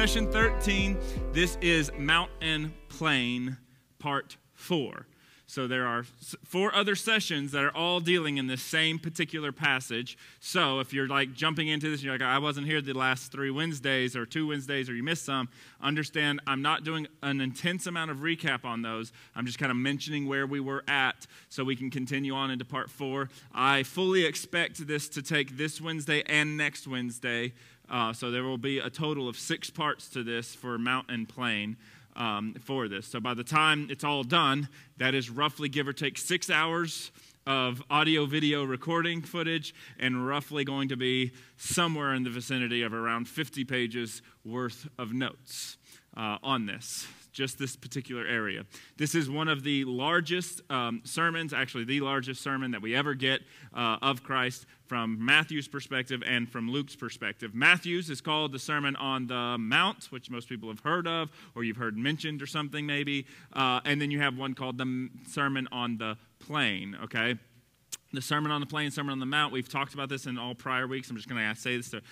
session 13. This is Mount and Plain, part four. So there are four other sessions that are all dealing in this same particular passage. So if you're like jumping into this, you're like, I wasn't here the last three Wednesdays or two Wednesdays, or you missed some, understand I'm not doing an intense amount of recap on those. I'm just kind of mentioning where we were at so we can continue on into part four. I fully expect this to take this Wednesday and next Wednesday. Uh, so there will be a total of six parts to this for Mount and Plain um, for this. So by the time it's all done, that is roughly give or take six hours of audio video recording footage and roughly going to be somewhere in the vicinity of around 50 pages worth of notes uh, on this just this particular area. This is one of the largest um, sermons, actually, the largest sermon that we ever get uh, of Christ from Matthew's perspective and from Luke's perspective. Matthew's is called the Sermon on the Mount, which most people have heard of or you've heard mentioned or something maybe. Uh, and then you have one called the Sermon on the Plain, okay? the Sermon on the Plain, Sermon on the Mount, we've talked about this in all prior weeks. I'm just going to say this to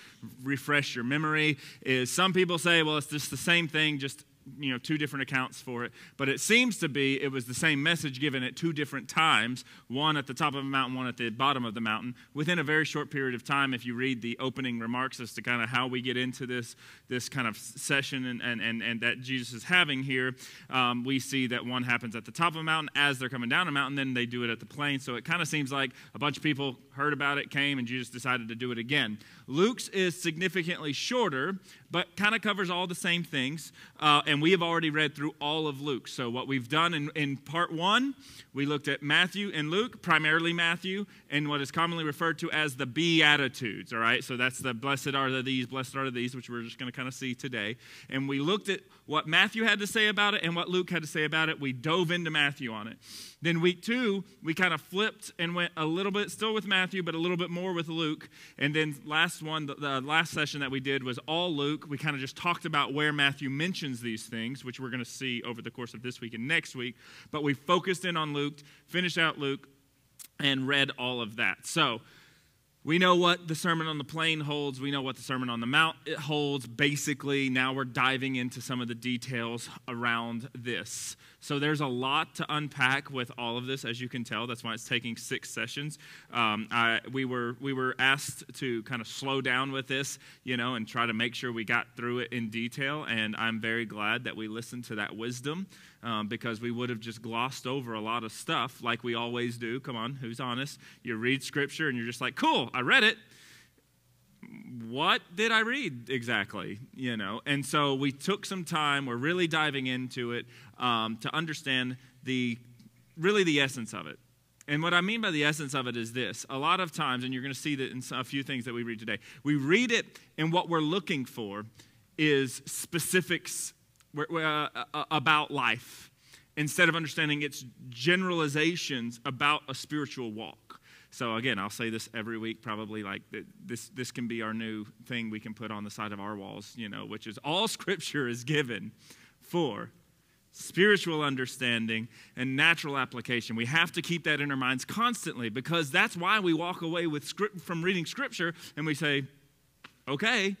refresh your memory. Is some people say, well, it's just the same thing, just you know two different accounts for it but it seems to be it was the same message given at two different times one at the top of a mountain one at the bottom of the mountain within a very short period of time if you read the opening remarks as to kind of how we get into this this kind of session and and and, and that jesus is having here um, we see that one happens at the top of a mountain as they're coming down a mountain then they do it at the plain. So it kind of seems like a bunch of people heard about it came and jesus decided to do it again luke's is significantly shorter but kind of covers all the same things uh, and we have already read through all of Luke. So, what we've done in, in part one, we looked at Matthew and Luke, primarily Matthew, and what is commonly referred to as the Beatitudes. All right, so that's the blessed are the these, blessed are the these, which we're just going to kind of see today. And we looked at what Matthew had to say about it and what Luke had to say about it. We dove into Matthew on it. Then, week two, we kind of flipped and went a little bit still with Matthew, but a little bit more with Luke. And then, last one, the, the last session that we did was all Luke. We kind of just talked about where Matthew mentions these things, which we're going to see over the course of this week and next week. But we focused in on Luke, finished out Luke, and read all of that. So, we know what the Sermon on the Plain holds. We know what the Sermon on the Mount holds. Basically, now we're diving into some of the details around this. So there's a lot to unpack with all of this, as you can tell. That's why it's taking six sessions. Um, I, we were we were asked to kind of slow down with this, you know, and try to make sure we got through it in detail. And I'm very glad that we listened to that wisdom um, because we would have just glossed over a lot of stuff like we always do. Come on, who's honest? You read scripture and you're just like, cool, I read it what did I read exactly? You know, and so we took some time. We're really diving into it um, to understand the really the essence of it. And what I mean by the essence of it is this: a lot of times, and you're going to see that in a few things that we read today, we read it, and what we're looking for is specifics uh, uh, about life instead of understanding its generalizations about a spiritual walk. So again, I'll say this every week, probably like this. This can be our new thing we can put on the side of our walls, you know, which is all Scripture is given for spiritual understanding and natural application. We have to keep that in our minds constantly because that's why we walk away with script from reading Scripture and we say, okay,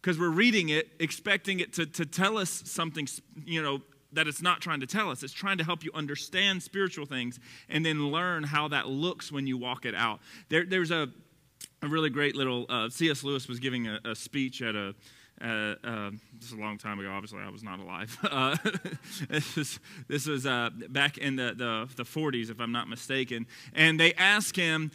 because we're reading it, expecting it to, to tell us something, you know, that it's not trying to tell us. It's trying to help you understand spiritual things and then learn how that looks when you walk it out. There, there's a, a really great little, uh, C.S. Lewis was giving a, a speech at a, uh, uh, this is a long time ago. Obviously, I was not alive. Uh, this was, this was uh, back in the, the, the 40s, if I'm not mistaken. And they asked him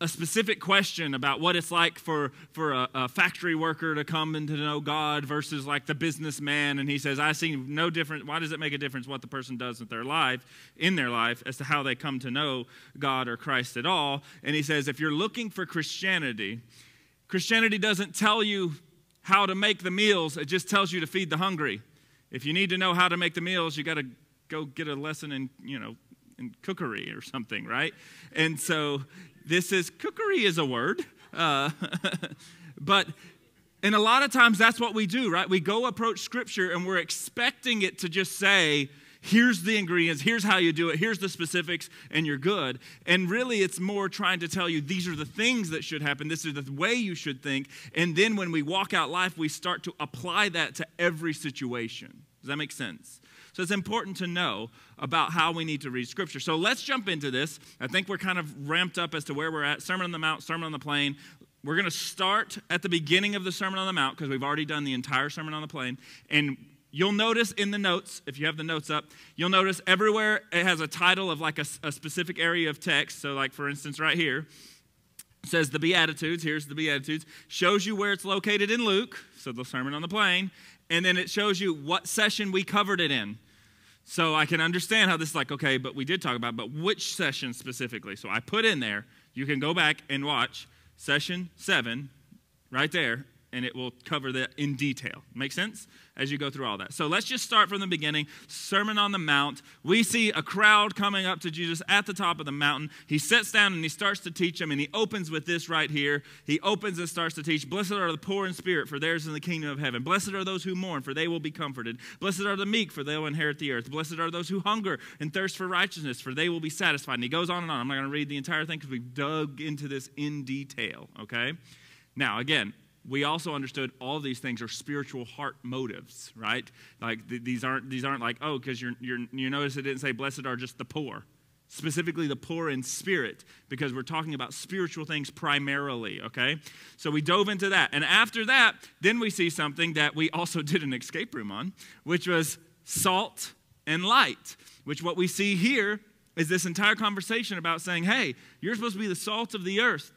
a specific question about what it's like for, for a, a, factory worker to come and to know God versus like the businessman. And he says, I see no difference. Why does it make a difference what the person does with their life, in their life, as to how they come to know God or Christ at all? And he says, if you're looking for Christianity, Christianity doesn't tell you how to make the meals, it just tells you to feed the hungry. If you need to know how to make the meals, you got to go get a lesson in, you know, in cookery or something, right? And so this is cookery is a word, uh, but and a lot of times that's what we do, right? We go approach Scripture and we're expecting it to just say, here's the ingredients, here's how you do it, here's the specifics, and you're good. And really, it's more trying to tell you these are the things that should happen, this is the way you should think. And then when we walk out life, we start to apply that to every situation. Does that make sense? So it's important to know about how we need to read Scripture. So let's jump into this. I think we're kind of ramped up as to where we're at Sermon on the Mount, Sermon on the Plain. We're going to start at the beginning of the Sermon on the Mount because we've already done the entire Sermon on the Plain. And you'll notice in the notes, if you have the notes up, you'll notice everywhere it has a title of like a, a specific area of text. So, like for instance, right here, says the Beatitudes. Here's the Beatitudes. Shows you where it's located in Luke, so the Sermon on the Plain. And then it shows you what session we covered it in. So I can understand how this is like, okay, but we did talk about, but which session specifically? So I put in there, you can go back and watch session seven right there, and it will cover that in detail. Make sense? As you go through all that. So let's just start from the beginning. Sermon on the Mount. We see a crowd coming up to Jesus at the top of the mountain. He sits down and he starts to teach them, and he opens with this right here. He opens and starts to teach Blessed are the poor in spirit, for theirs is the kingdom of heaven. Blessed are those who mourn, for they will be comforted. Blessed are the meek, for they will inherit the earth. Blessed are those who hunger and thirst for righteousness, for they will be satisfied. And he goes on and on. I'm not going to read the entire thing because we've dug into this in detail, okay? Now, again, we also understood all these things are spiritual heart motives, right? Like th- these aren't these aren't like oh because you're, you're you notice it didn't say blessed are just the poor, specifically the poor in spirit because we're talking about spiritual things primarily. Okay, so we dove into that, and after that, then we see something that we also did an escape room on, which was salt and light. Which what we see here is this entire conversation about saying, hey, you're supposed to be the salt of the earth.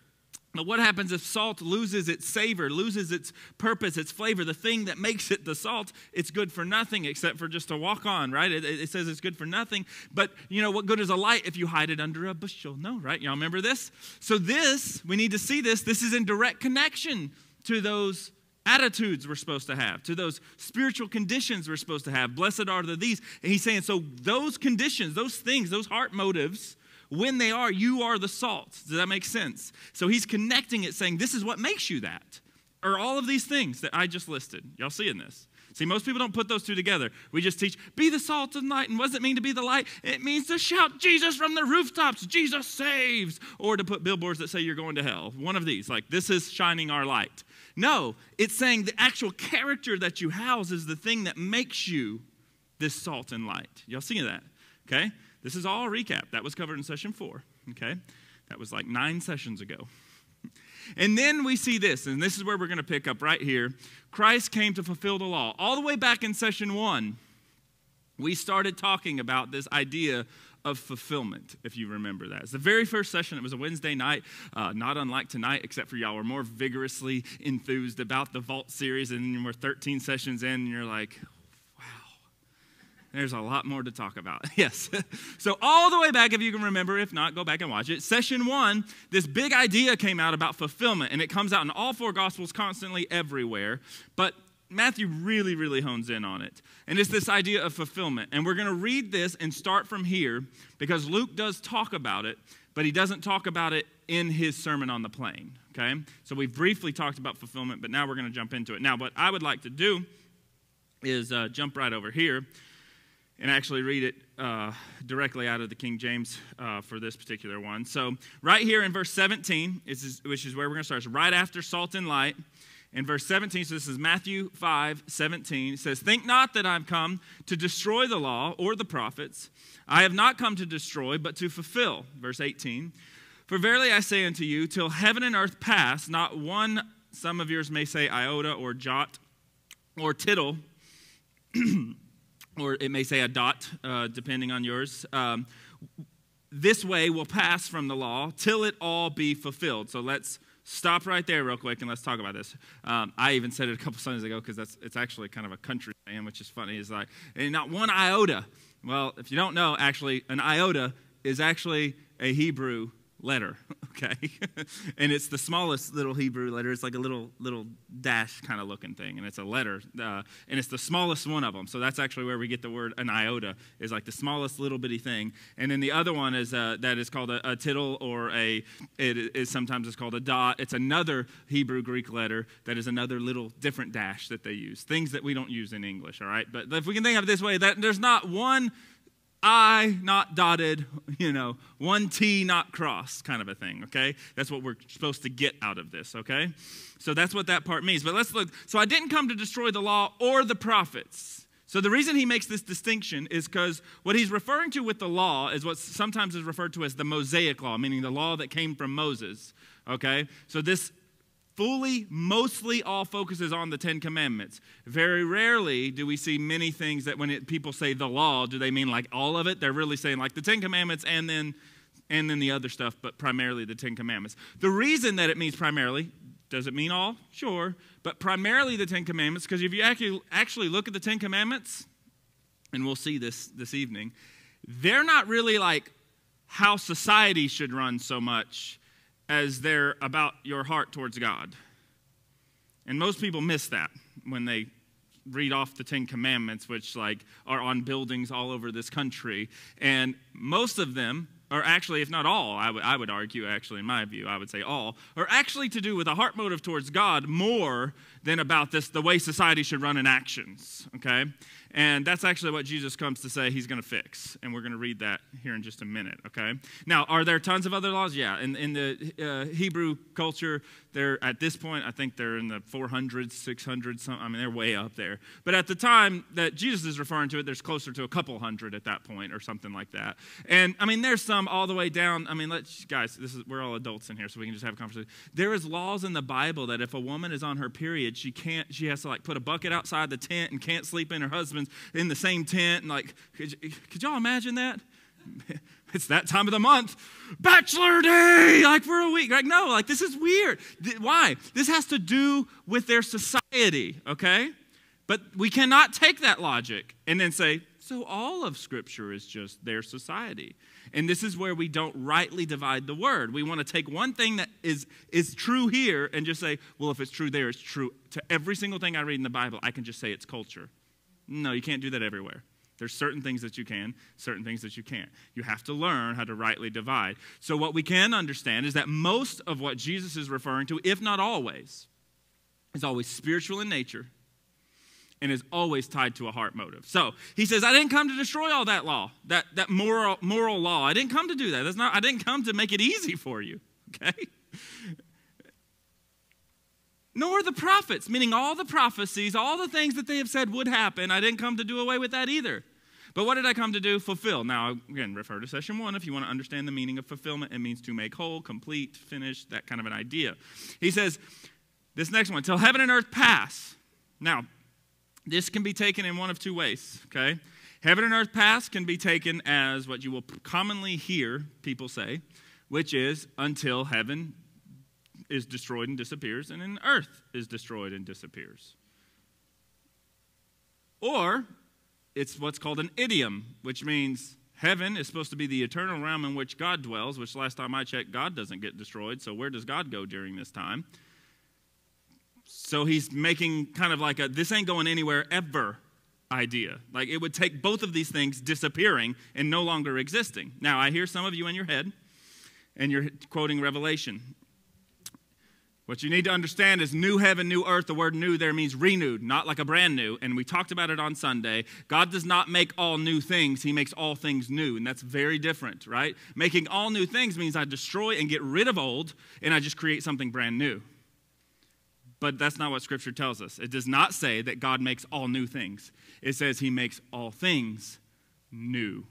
But what happens if salt loses its savor, loses its purpose, its flavor, the thing that makes it the salt? It's good for nothing except for just to walk on, right? It, it, says it's good for nothing. But, you know, what good is a light if you hide it under a bushel? No, right? Y'all remember this? So, this, we need to see this. This is in direct connection to those attitudes we're supposed to have, to those spiritual conditions we're supposed to have. Blessed are the these. And he's saying, so those conditions, those things, those heart motives, when they are, you are the salt. Does that make sense? So he's connecting it, saying, This is what makes you that. Or all of these things that I just listed. Y'all seeing this? See, most people don't put those two together. We just teach, be the salt of the night. And what does it mean to be the light? It means to shout Jesus from the rooftops, Jesus saves, or to put billboards that say you're going to hell. One of these, like, this is shining our light. No, it's saying the actual character that you house is the thing that makes you this salt and light. Y'all seeing that? Okay? This is all recap. That was covered in session four, okay? That was like nine sessions ago. And then we see this, and this is where we're going to pick up right here. Christ came to fulfill the law. All the way back in session one, we started talking about this idea of fulfillment, if you remember that. It's the very first session. It was a Wednesday night, uh, not unlike tonight, except for y'all were more vigorously enthused about the Vault series, and we're 13 sessions in, and you're like, there's a lot more to talk about. Yes. so, all the way back, if you can remember, if not, go back and watch it. Session one, this big idea came out about fulfillment, and it comes out in all four Gospels constantly everywhere. But Matthew really, really hones in on it. And it's this idea of fulfillment. And we're going to read this and start from here because Luke does talk about it, but he doesn't talk about it in his Sermon on the Plain. Okay? So we've briefly talked about fulfillment, but now we're going to jump into it. Now, what I would like to do is uh, jump right over here and actually read it uh, directly out of the King James uh, for this particular one. So, right here in verse 17, is, which is where we're going to start, right after salt and light, in verse 17, so this is Matthew 5 17, it says, Think not that I've come to destroy the law or the prophets. I have not come to destroy, but to fulfill. Verse 18, For verily I say unto you, till heaven and earth pass, not one, some of yours may say iota or jot or tittle. or it may say a dot, uh, depending on yours. Um, this way will pass from the law till it all be fulfilled. So let's stop right there real quick and let's talk about this. Um, I even said it a couple Sundays ago because that's it's actually kind of a country saying, which is funny. Is like not one iota. Well, if you don't know, actually, an iota is actually a Hebrew letter, okay? and it's the smallest little Hebrew letter. It's like a little little dash kind of looking thing, and it's a letter, uh, and it's the smallest one of them. So that's actually where we get the word an iota is like the smallest little bitty thing. And then the other one is uh, that is called a, a, tittle or a it is sometimes it's called a dot. It's another Hebrew Greek letter that is another little different dash that they use. Things that we don't use in English. All right, but if we can think of it this way, that there's not one I not dotted, you know, one T not crossed kind of a thing, okay? That's what we're supposed to get out of this, okay? So that's what that part means. But let's look. So I didn't come to destroy the law or the prophets. So the reason he makes this distinction is because what he's referring to with the law is what sometimes is referred to as the Mosaic law, meaning the law that came from Moses, okay? So this fully, mostly all focuses on the Ten Commandments. Very rarely do we see many things that when it, people say the law, do they mean like all of it? They're really saying like the Ten Commandments and then and then the other stuff, but primarily the Ten Commandments. The reason that it means primarily, does it mean all? Sure. But primarily the Ten Commandments, because if you actually, actually look at the Ten Commandments, and we'll see this this evening, they're not really like how society should run so much as they're about your heart towards God. And most people miss that when they read off the Ten Commandments, which like are on buildings all over this country. And most of them or actually, if not all, I, I would argue, actually, in my view, I would say all, are actually to do with a heart motive towards God more than about this, the way society should run in actions, okay? And that's actually what Jesus comes to say he's going to fix. And we're going to read that here in just a minute, okay? Now, are there tons of other laws? Yeah. In, in the uh, Hebrew culture, they're at this point, I think they're in the 400s, 600s, some, I mean, they're way up there. But at the time that Jesus is referring to it, there's closer to a couple hundred at that point or something like that. And I mean, there's some all the way down. I mean, let's, guys, this is, we're all adults in here, so we can just have a conversation. There is laws in the Bible that if a woman is on her period, she can't, she has to like put a bucket outside the tent and can't sleep in her husband's in the same tent. And like, could, could y'all imagine that? it's that time of the month. Bachelor day, like for a week. Like, no, like this is weird. Why? This has to do with their society, okay? But we cannot take that logic and then say, so all of Scripture is just their society. And this is where we don't rightly divide the word. We want to take one thing that is, is true here and just say, well, if it's true there, it's true to every single thing I read in the Bible. I can just say it's culture. No, you can't do that everywhere. There's certain things that you can, certain things that you can't. You have to learn how to rightly divide. So, what we can understand is that most of what Jesus is referring to, if not always, is always spiritual in nature and is always tied to a heart motive. So he says, I didn't come to destroy all that law, that, that moral, moral law. I didn't come to do that. That's not, I didn't come to make it easy for you, okay? nor the prophets, meaning all the prophecies, all the things that they have said would happen. I didn't come to do away with that either. But what did I come to do? Fulfill. Now, again, refer to session one if you want to understand the meaning of fulfillment. It means to make whole, complete, finish, that kind of an idea. He says, this next one, till heaven and earth pass. Now, this can be taken in one of two ways, okay? Heaven and earth pass can be taken as what you will commonly hear people say, which is until heaven is destroyed and disappears, and then earth is destroyed and disappears. Or it's what's called an idiom, which means heaven is supposed to be the eternal realm in which God dwells, which last time I checked, God doesn't get destroyed. So where does God go during this time? So he's making kind of like a this ain't going anywhere ever idea. Like it would take both of these things disappearing and no longer existing. Now, I hear some of you in your head, and you're quoting Revelation. What you need to understand is new heaven, new earth. The word new there means renewed, not like a brand new. And we talked about it on Sunday. God does not make all new things, He makes all things new. And that's very different, right? Making all new things means I destroy and get rid of old, and I just create something brand new. But that's not what Scripture tells us. It does not say that God makes all new things, it says He makes all things new.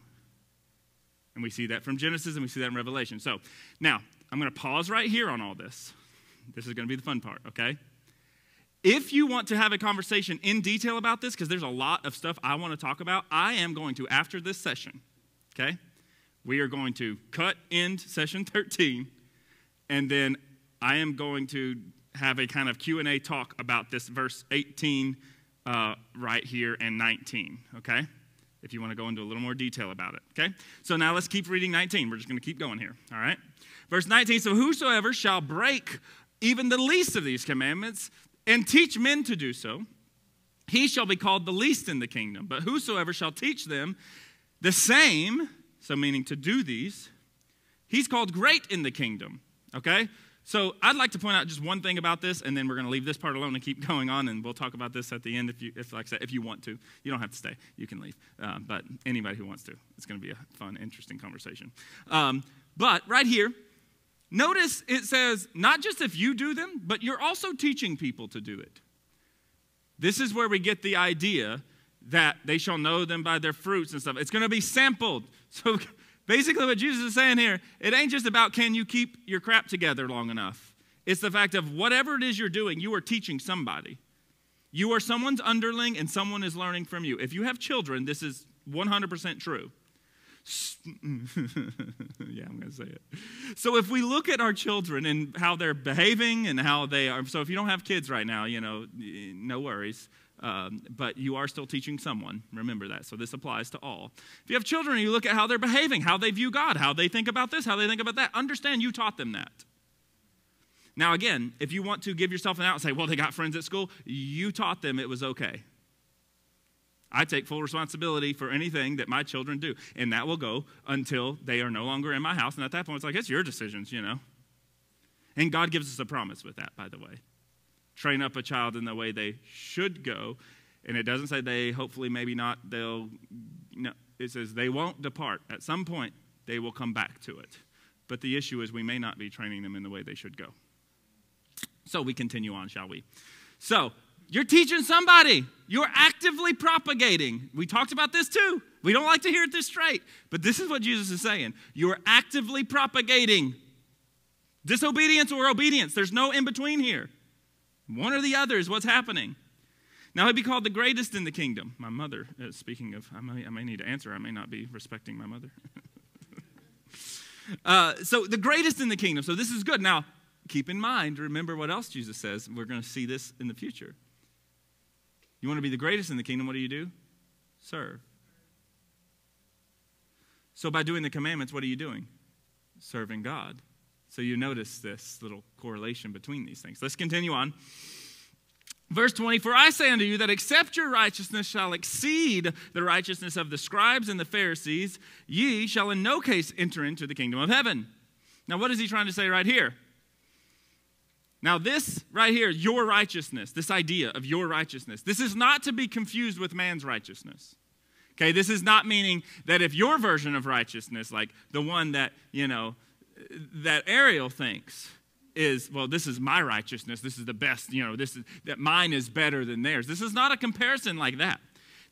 And we see that from Genesis and we see that in Revelation. So now, I'm going to pause right here on all this this is going to be the fun part, okay? If you want to have a conversation in detail about this, because there's a lot of stuff I want to talk about, I am going to, after this session, okay, we are going to cut end session 13, and then I am going to have a kind of Q&A talk about this verse 18 uh, right here and 19, okay? If you want to go into a little more detail about it, okay? So now let's keep reading 19. We're just going to keep going here, all right? Verse 19, so whosoever shall break even the least of these commandments, and teach men to do so, he shall be called the least in the kingdom. But whosoever shall teach them the same, so meaning to do these, he's called great in the kingdom. Okay? So I'd like to point out just one thing about this, and then we're going to leave this part alone and keep going on, and we'll talk about this at the end if you, if like I said, if you want to. You don't have to stay; you can leave. Uh, but anybody who wants to, it's going to be a fun, interesting conversation. Um, but right here, notice it says not just if you do them, but you're also teaching people to do it. This is where we get the idea that they shall know them by their fruits and stuff. It's going to be sampled. So basically, what Jesus is saying here, it ain't just about can you keep your crap together long enough. It's the fact of whatever it is you're doing, you are teaching somebody. You are someone's underling and someone is learning from you. If you have children, this is 100% true. yeah, I'm going to say it. So if we look at our children and how they're behaving and how they are, so if you don't have kids right now, you know, no worries. Um, but you are still teaching someone. Remember that. So this applies to all. If you have children, you look at how they're behaving, how they view God, how they think about this, how they think about that. Understand you taught them that. Now, again, if you want to give yourself an out and say, well, they got friends at school, you taught them it was okay. I take full responsibility for anything that my children do, and that will go until they are no longer in my house. And at that point, it's like, it's your decisions, you know. And God gives us a promise with that, by the way train up a child in the way they should go. And it doesn't say they, hopefully, maybe not, they'll, no, it says they won't depart. At some point, they will come back to it. But the issue is we may not be training them in the way they should go. So we continue on, shall we? So, you're teaching somebody. You're actively propagating. We talked about this too. We don't like to hear it this straight, but this is what Jesus is saying. You're actively propagating disobedience or obedience. There's no in between here. One or the other is what's happening. Now, he'd be called the greatest in the kingdom. My mother, uh, speaking of, I may, I may need to answer, I may not be respecting my mother. uh, so, the greatest in the kingdom. So, this is good. Now, keep in mind, remember what else Jesus says. We're going to see this in the future. You want to be the greatest in the kingdom, what do you do? Serve. So, by doing the commandments, what are you doing? Serving God. So you notice this little correlation between these things. Let's continue on. Verse 20, for I say unto you that except your righteousness shall exceed the righteousness of the scribes and the Pharisees, ye shall in no case enter into the kingdom of heaven. Now, what is he trying to say right here? Now, this right here, your righteousness, this idea of your righteousness, this is not to be confused with man's righteousness. Okay, this is not meaning that if your version of righteousness, like the one that, you know, that Ariel thinks is, well, this is my righteousness. This is the best, you know, this is that mine is better than theirs. This is not a comparison like that.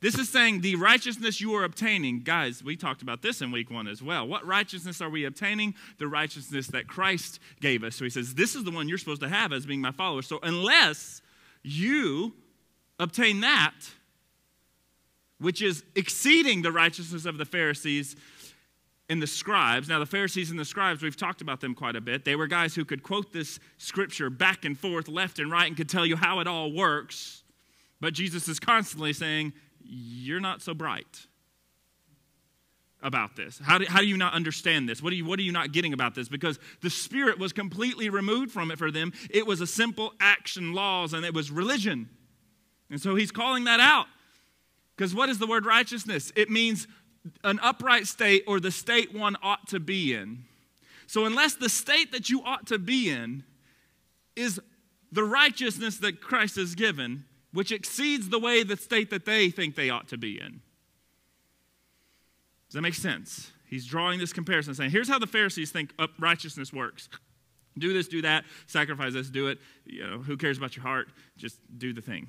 This is saying the righteousness you are obtaining. Guys, we talked about this in week one as well. What righteousness are we obtaining? The righteousness that Christ gave us. So he says, This is the one you're supposed to have as being my follower. So unless you obtain that, which is exceeding the righteousness of the Pharisees, and the scribes. Now, the Pharisees and the scribes, we've talked about them quite a bit. They were guys who could quote this scripture back and forth, left and right, and could tell you how it all works. But Jesus is constantly saying, You're not so bright about this. How do, how do you not understand this? What are, you, what are you not getting about this? Because the Spirit was completely removed from it for them. It was a simple action laws and it was religion. And so he's calling that out. Because what is the word righteousness? It means an upright state or the state one ought to be in. So, unless the state that you ought to be in is the righteousness that Christ has given, which exceeds the way the state that they think they ought to be in. Does that make sense? He's drawing this comparison, saying, here's how the Pharisees think righteousness works. Do this, do that, sacrifice this, do it. You know, who cares about your heart? Just do the thing.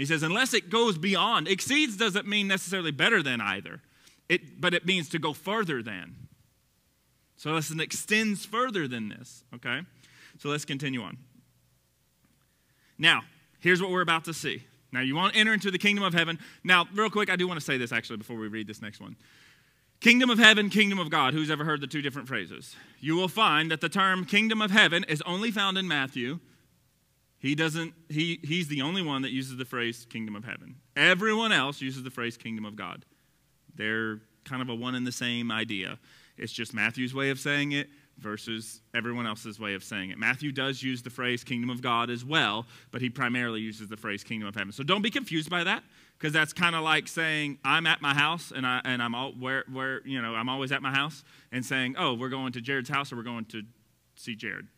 He says, unless it goes beyond, exceeds doesn't mean necessarily better than either, it, but it means to go further than. So it extends further than this, okay? So let's continue on. Now, here's what we're about to see. Now, you want to enter into the kingdom of heaven. Now, real quick, I do want to say this actually before we read this next one. Kingdom of heaven, kingdom of God. Who's ever heard the two different phrases? You will find that the term kingdom of heaven is only found in Matthew he doesn't, he, he's the only one that uses the phrase kingdom of heaven. Everyone else uses the phrase kingdom of God. They're kind of a one and the same idea. It's just Matthew's way of saying it versus everyone else's way of saying it. Matthew does use the phrase kingdom of God as well, but he primarily uses the phrase kingdom of heaven. So don't be confused by that because that's kind of like saying I'm at my house and I and I'm all where where you know I'm always at my house and saying, "Oh, we're going to Jared's house or we're going to see Jared.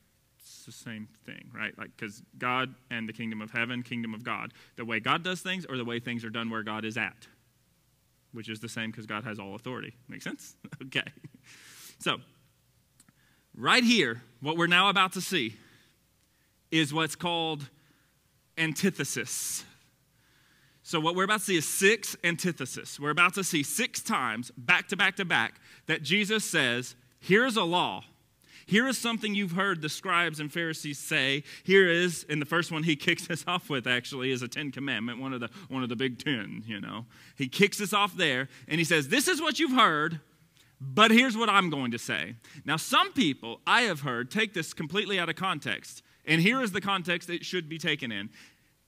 It's the same thing, right? Like, because God and the kingdom of heaven, kingdom of God, the way God does things or the way things are done where God is at, which is the same because God has all authority. Make sense? okay. So, right here, what we're now about to see is what's called antithesis. So, what we're about to see is six antithesis. We're about to see six times, back to back to back, that Jesus says, Here's a law. Here is something you've heard the scribes and Pharisees say. Here is, and the first one he kicks us off with actually is a Ten Commandment, one of the one of the big ten, you know. He kicks us off there and he says, This is what you've heard, but here's what I'm going to say. Now, some people I have heard take this completely out of context. And here is the context it should be taken in.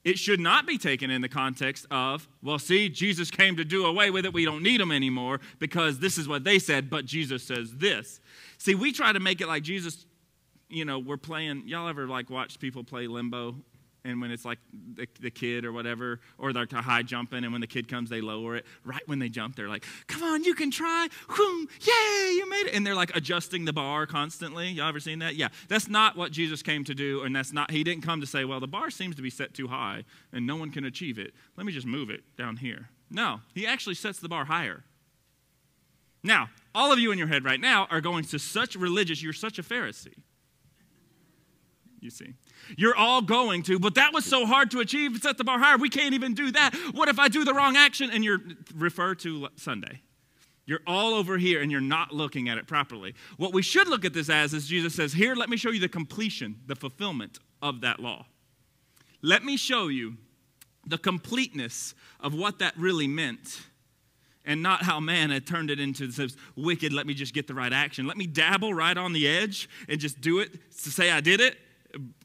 It should not be taken in the context of, well, see, Jesus came to do away with it. We don't need him anymore because this is what they said, but Jesus says this. See, we try to make it like Jesus, you know, we're playing. Y'all ever like watch people play limbo? And when it's like the, the kid or whatever, or they're high jumping, and when the kid comes, they lower it. Right when they jump, they're like, come on, you can try. Whoom, yay, you made it. And they're like adjusting the bar constantly. Y'all ever seen that? Yeah. That's not what Jesus came to do. And that's not, he didn't come to say, well, the bar seems to be set too high and no one can achieve it. Let me just move it down here. No, he actually sets the bar higher. Now, all of you in your head right now are going to such religious, you're such a Pharisee. You see. You're all going to, but that was so hard to achieve. Set the bar higher. We can't even do that. What if I do the wrong action? And you're refer to Sunday. You're all over here and you're not looking at it properly. What we should look at this as is Jesus says, Here, let me show you the completion, the fulfillment of that law. Let me show you the completeness of what that really meant and not how man had turned it into this wicked, let me just get the right action. Let me dabble right on the edge and just do it to say I did it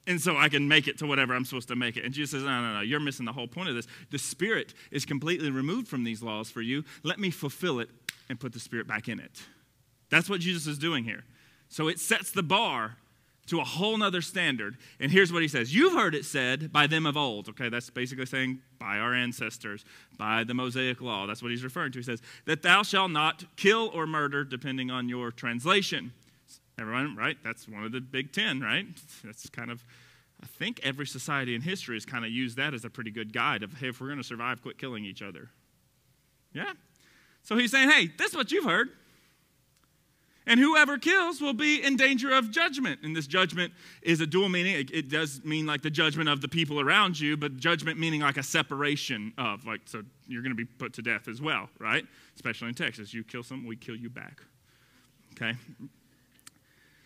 and so I can make it to whatever I'm supposed to make it. And Jesus says, No, no, no, you're missing the whole point of this. The Spirit is completely removed from these laws for you. Let me fulfill it and put the Spirit back in it. That's what Jesus is doing here. So it sets the bar to a whole nother standard. And here's what he says You've heard it said by them of old. Okay, that's basically saying by our ancestors, by the Mosaic law. That's what he's referring to. He says, That thou shalt not kill or murder, depending on your translation. Everyone, right? That's one of the big ten, right? That's kind of, I think every society in history has kind of used that as a pretty good guide of, hey, if we're going to survive, quit killing each other. Yeah? So he's saying, hey, this is what you've heard. And whoever kills will be in danger of judgment. And this judgment is a dual meaning. It, it, does mean like the judgment of the people around you, but judgment meaning like a separation of, like, so you're going to be put to death as well, right? Especially in Texas. You kill someone, we kill you back. Okay?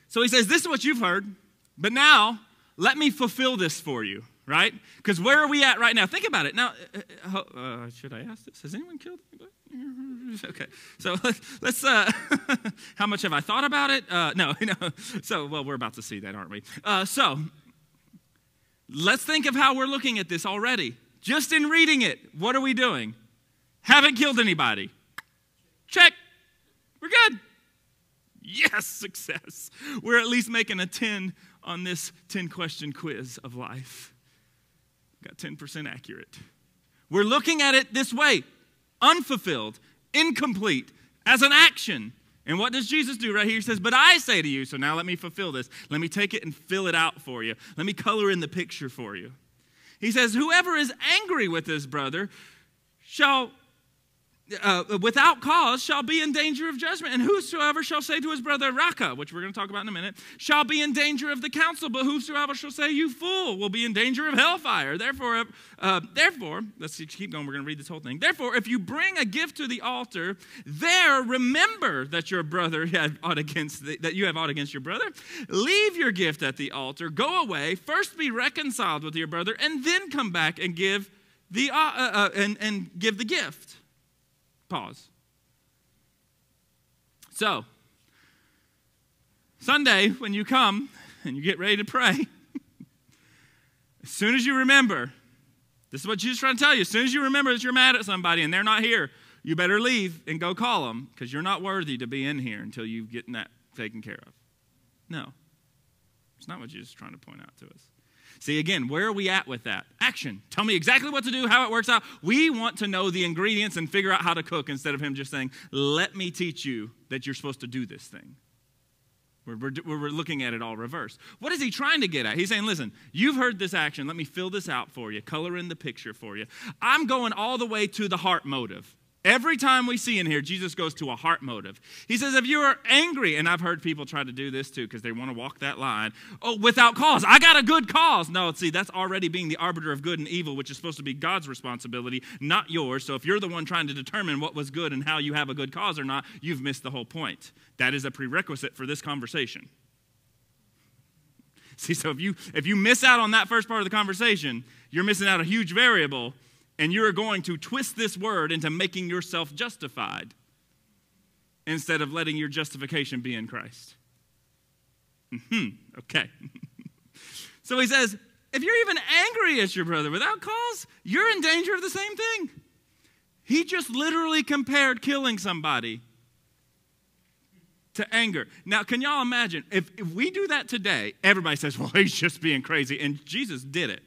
So he says, This is what you've heard, but now let me fulfill this for you, right? Because where are we at right now? Think about it. Now, uh, uh, uh should I ask this? Has anyone killed anybody? Okay, so let's. Uh, how much have I thought about it? Uh, no, no. So, well, we're about to see that, aren't we? Uh, so, let's think of how we're looking at this already. Just in reading it, what are we doing? Haven't killed anybody. Check. We're good. Yes, success. We're at least making a 10 on this 10 question quiz of life. Got 10% accurate. We're looking at it this way unfulfilled, incomplete, as an action. And what does Jesus do right here? He says, But I say to you, so now let me fulfill this. Let me take it and fill it out for you. Let me color in the picture for you. He says, Whoever is angry with his brother shall uh, without cause shall be in danger of judgment. And whosoever shall say to his brother, Raca, which we're going to talk about in a minute, shall be in danger of the council. But whosoever shall say, You fool, will be in danger of hellfire. Therefore, uh, therefore, let's keep going. We're going to read this whole thing. Therefore, if you bring a gift to the altar, there remember that your brother had ought against the, that you have ought against your brother. Leave your gift at the altar. Go away. First be reconciled with your brother, and then come back and give the uh, uh, uh and, and give the gift. Pause. So, Sunday, when you come and you get ready to pray, as soon as you remember, this is what Jesus is trying to tell you. As soon as you remember that you're mad at somebody and they're not here, you better leave and go call them because you're not worthy to be in here until you've gotten that taken care of. No. It's not what Jesus is trying to point out to us. See, again, where are we at with that? Action. Tell me exactly what to do, how it works out. We want to know the ingredients and figure out how to cook instead of him just saying, let me teach you that you're supposed to do this thing. We're, we're, we're, looking at it all reversed. What is he trying to get at? He's saying, listen, you've heard this action. Let me fill this out for you, color in the picture for you. I'm going all the way to the heart motive. Every time we see in here, Jesus goes to a heart motive. He says, if you are angry, and I've heard people try to do this too because they want to walk that line, oh, without cause. I got a good cause. No, see, that's already being the arbiter of good and evil, which is supposed to be God's responsibility, not yours. So if you're the one trying to determine what was good and how you have a good cause or not, you've missed the whole point. That is a prerequisite for this conversation. See, so if you if you miss out on that first part of the conversation, you're missing out a huge variable and you're going to twist this word into making yourself justified instead of letting your justification be in Christ. Hmm, okay. so he says, if you're even angry at your brother without cause, you're in danger of the same thing. He just literally compared killing somebody to anger. Now, can y'all imagine if, if we do that today, everybody says, well, he's just being crazy. And Jesus did it.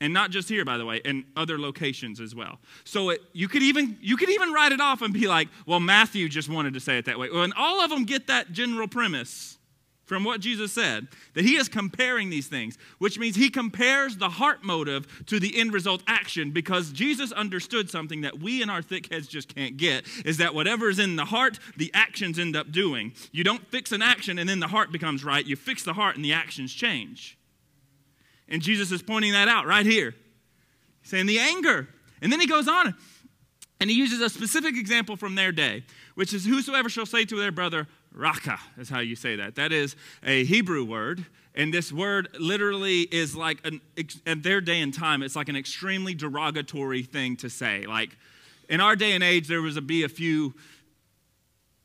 And not just here, by the way, in other locations as well. So it, you, could even, you could even write it off and be like, well, Matthew just wanted to say it that way. and all of them get that general premise from what Jesus said, that he is comparing these things, which means he compares the heart motive to the end result action because Jesus understood something that we in our thick heads just can't get is that whatever is in the heart, the actions end up doing. You don't fix an action and then the heart becomes right. You fix the heart and the actions change. And Jesus is pointing that out right here, saying the anger. And then he goes on and he uses a specific example from their day, which is whosoever shall say to their brother, Raca is how you say that. That is a Hebrew word. And this word literally is like, an, in their day and time, it's like an extremely derogatory thing to say. Like in our day and age, there was a, be a few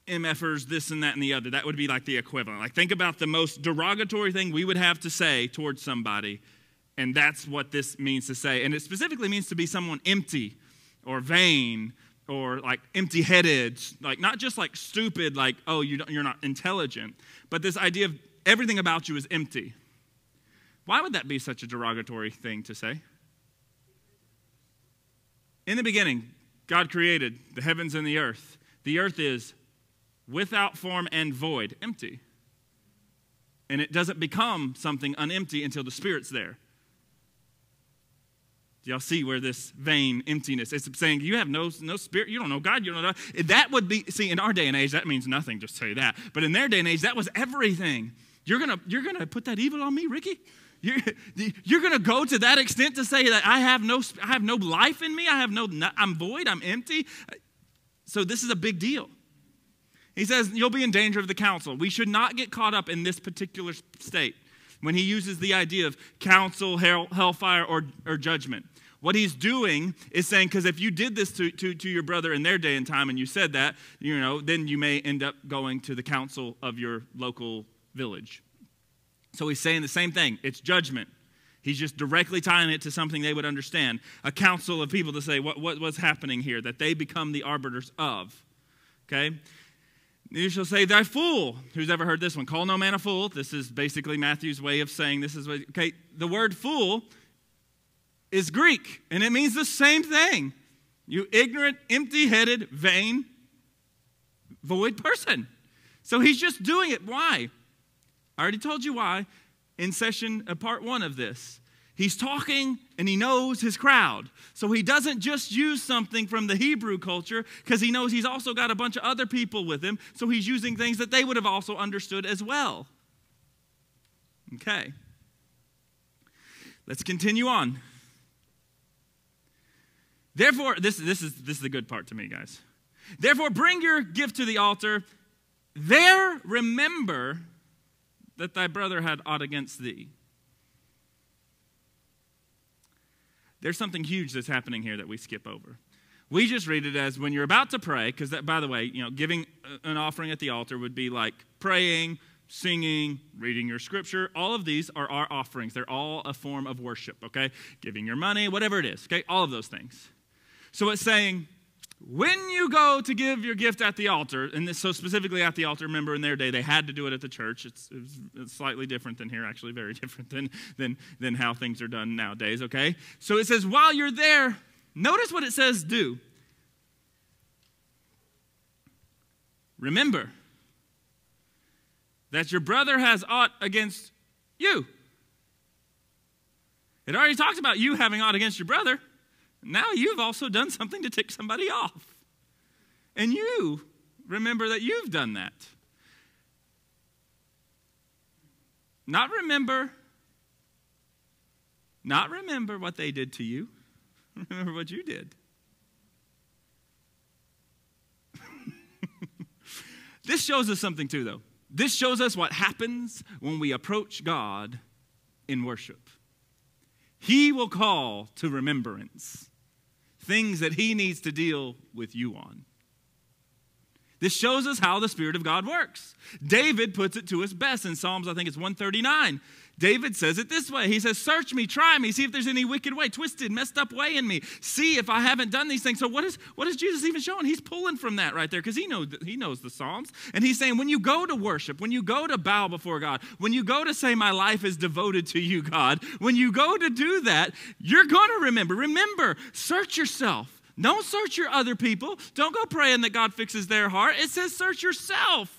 MFers, this and that and the other. That would be like the equivalent. Like think about the most derogatory thing we would have to say towards somebody and that's what this means to say. And it specifically means to be someone empty or vain or like empty headed, like not just like stupid, like, oh, you you're not intelligent, but this idea of everything about you is empty. Why would that be such a derogatory thing to say? In the beginning, God created the heavens and the earth. The earth is without form and void, empty. And it doesn't become something unempty until the Spirit's there. Y'all see where this vain emptiness is saying you have no, no spirit, you don't know God, you don't know God. That would be, see, in our day and age, that means nothing, just tell you that. But in their day and age, that was everything. You're gonna, you're gonna put that evil on me, Ricky? You're, you're gonna go to that extent to say that I have no, I have no life in me, I have no, I'm void, I'm empty. So this is a big deal. He says, You'll be in danger of the council. We should not get caught up in this particular state when he uses the idea of council, hell, hellfire, or, or judgment. What he's doing is saying, because if you did this to, to, to your brother in their day and time and you said that, you know, then you may end up going to the council of your local village. So he's saying the same thing it's judgment. He's just directly tying it to something they would understand. A council of people to say what, what, what's happening here, that they become the arbiters of. Okay? You shall say, Thy fool. Who's ever heard this one? Call no man a fool. This is basically Matthew's way of saying this is what, okay, the word fool is Greek, and it means the same thing. You ignorant, empty headed, vain, void person. So he's just doing it. Why? I already told you why in session uh, part one of this. He's talking and he knows his crowd. So he doesn't just use something from the Hebrew culture because he knows he's also got a bunch of other people with him. So he's using things that they would have also understood as well. Okay. Let's continue on. Therefore, this, this, is, this is the good part to me, guys. Therefore, bring your gift to the altar. There remember that thy brother had aught against thee. There's something huge that's happening here that we skip over. We just read it as when you're about to pray, because by the way, you know, giving an offering at the altar would be like praying, singing, reading your scripture. All of these are our offerings. They're all a form of worship, okay? Giving your money, whatever it is, okay? All of those things. So it's saying, when you go to give your gift at the altar, and this, so specifically at the altar, remember in their day they had to do it at the church. It's, it's, slightly different than here, actually, very different than, than, than how things are done nowadays, okay? So it says, while you're there, notice what it says do. Remember. that your brother has aught against you. It already talks about you having aught against your brother. Now you've also done something to tick somebody off. And you remember that you've done that. Not remember, not remember what they did to you. Remember what you did. this shows us something too, though. This shows us what happens when we approach God in worship. He will call to remembrance things that He needs to deal with you on. This shows us how the Spirit of God works. David puts it to us best in Psalms, I think it's 139. David says it this way He says, Search me, try me, see if there's any wicked way, twisted, messed up way in me. See if I haven't done these things. So, what is, what is Jesus even showing? He's pulling from that right there because he, knows, he knows the Psalms. And he's saying, When you go to worship, when you go to bow before God, when you go to say, My life is devoted to you, God, when you go to do that, you're going to remember. Remember, search yourself. Don't search your other people. Don't go praying that God fixes their heart. It says search yourself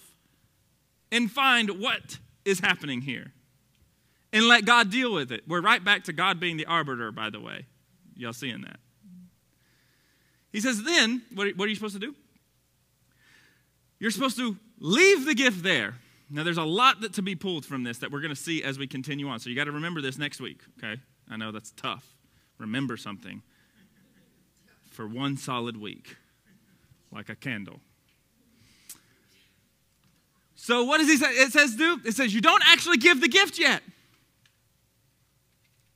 and find what is happening here and let God deal with it. We're right back to God being the arbiter, by the way. Y'all seeing that? He says, then, what are, you supposed to do? You're supposed to leave the gift there. Now, there's a lot that, to be pulled from this that we're going to see as we continue on. So, you got to remember this next week, okay? I know that's tough. Remember something for one solid week, like a candle. So, what does he say? It says, do? It says, you don't actually give the gift yet.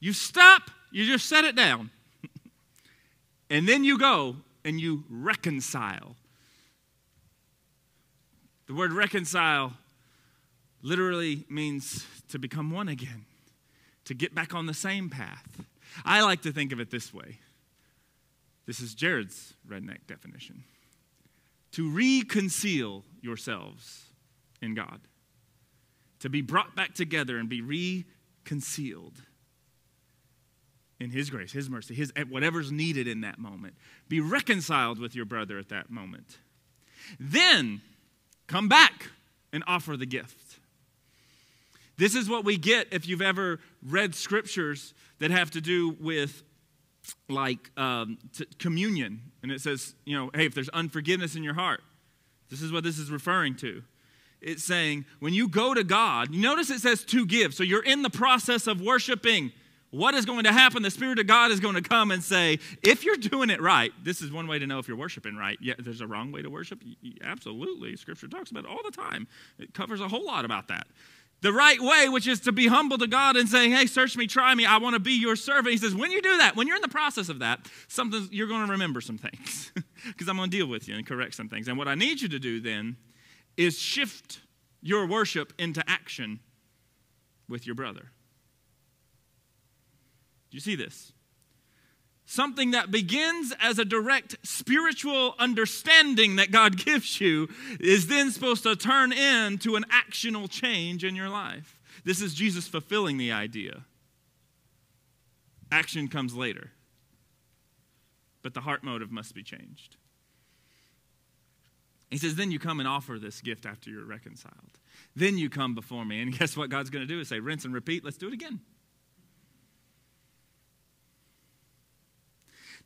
You stop, you just set it down. and then you go and you reconcile. The word reconcile literally means to become one again, to get back on the same path. I like to think of it this way this is Jared's redneck definition. To reconcile yourselves in God, to be brought back together and be reconciled in His grace, His mercy, His whatever's needed in that moment. Be reconciled with your brother at that moment. Then come back and offer the gift. This is what we get if you've ever read scriptures that have to do with like um, communion, and it says, you know, hey, if there's unforgiveness in your heart, this is what this is referring to. It's saying when you go to God, notice it says to give. So you're in the process of worshiping. What is going to happen? The Spirit of God is going to come and say, if you're doing it right, this is one way to know if you're worshiping right. Yeah, there's a wrong way to worship. Absolutely. Scripture talks about it all the time, it covers a whole lot about that the right way, which is to be humble to God and saying, Hey, search me, try me, I want to be your servant. He says, When you do that, when you're in the process of that, something you're going to remember some things because I'm going to deal with you and correct some things. And what I need you to do then is shift your worship into action with your brother. Do you see this? something that begins as a direct spiritual understanding that God gives you is then supposed to turn into an actional change in your life. This is Jesus fulfilling the idea. Action comes later, but the heart motive must be changed. He says, Then you come and offer this gift after you're reconciled. Then you come before me. And guess what God's going to do? Is say, Rinse and repeat. Let's do it again.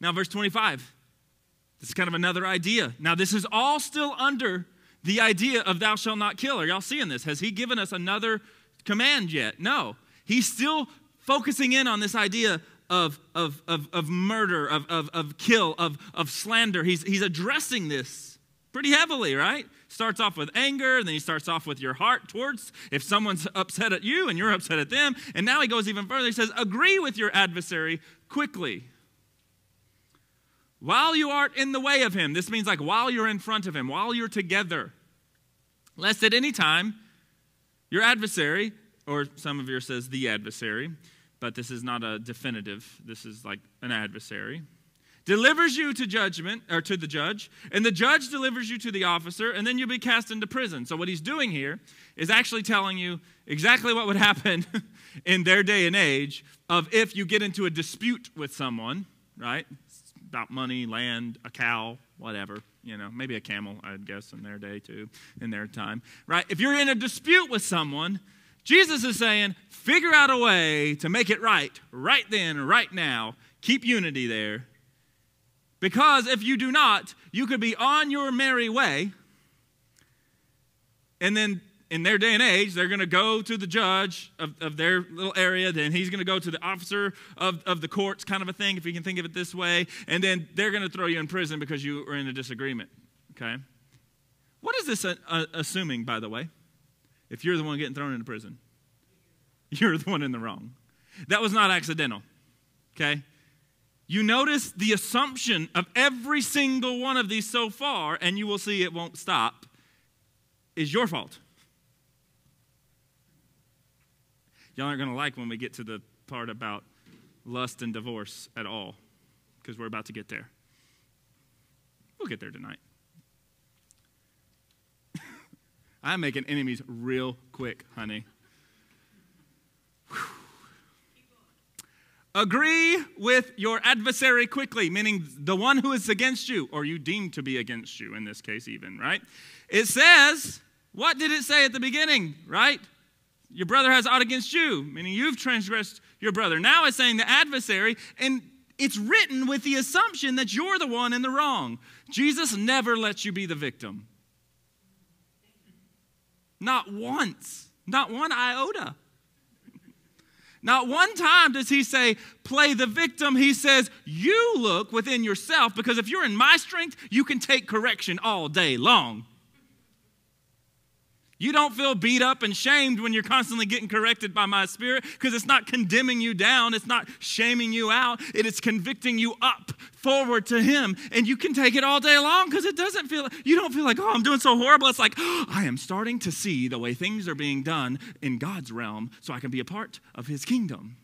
Now, verse 25. This is kind of another idea. Now, this is all still under the idea of thou shalt not kill. Are y'all seeing this? Has he given us another command yet? No. He's still focusing in on this idea of, of, of, of murder, of, of, of kill, of, of slander. He's, he's addressing this pretty heavily, right? Starts off with anger, and then he starts off with your heart towards if someone's upset at you and you're upset at them. And now he goes even further. He says, agree with your adversary quickly while you art in the way of him, this means like while you're in front of him, while you're together, lest at any time your adversary, or some of your says the adversary, but this is not a definitive, this is like an adversary, delivers you to judgment, or to the judge, and the judge delivers you to the officer, and then you'll be cast into prison. So, what he's doing here is actually telling you exactly what would happen in their day and age of if you get into a dispute with someone, right? About money, land, a cow, whatever, you know, maybe a camel, I'd guess, in their day too, in their time, right? If you're in a dispute with someone, Jesus is saying, figure out a way to make it right, right then, right now. Keep unity there. Because if you do not, you could be on your merry way, and then in their day and age, they're going to go to the judge of, of their little area, then he's going to go to the officer of, of the courts, kind of a thing, if you can think of it this way, and then they're going to throw you in prison because you were in a disagreement. Okay? What is this uh, uh, assuming, by the way? If you're the one getting thrown into prison, you're the one in the wrong. That was not accidental. Okay? You notice the assumption of every single one of these so far, and you will see it won't stop, is your fault. Y'all aren't going to like when we get to the part about lust and divorce at all, because we're about to get there. We'll get there tonight. I'm making enemies real quick, honey. Agree with your adversary quickly, meaning the one who is against you, or you deem to be against you in this case, even, right? It says, what did it say at the beginning, right? Your brother has ought against you, meaning you've transgressed your brother. Now it's saying the adversary, and it's written with the assumption that you're the one in the wrong. Jesus never lets you be the victim. Not once, not one iota. Not one time does he say, play the victim. He says, you look within yourself because if you're in my strength, you can take correction all day long. You don't feel beat up and shamed when you're constantly getting corrected by my spirit because it's not condemning you down, it's not shaming you out, it is convicting you up forward to Him. And you can take it all day long because it doesn't feel, you don't feel like, oh, I'm doing so horrible. It's like, oh, I am starting to see the way things are being done in God's realm so I can be a part of His kingdom.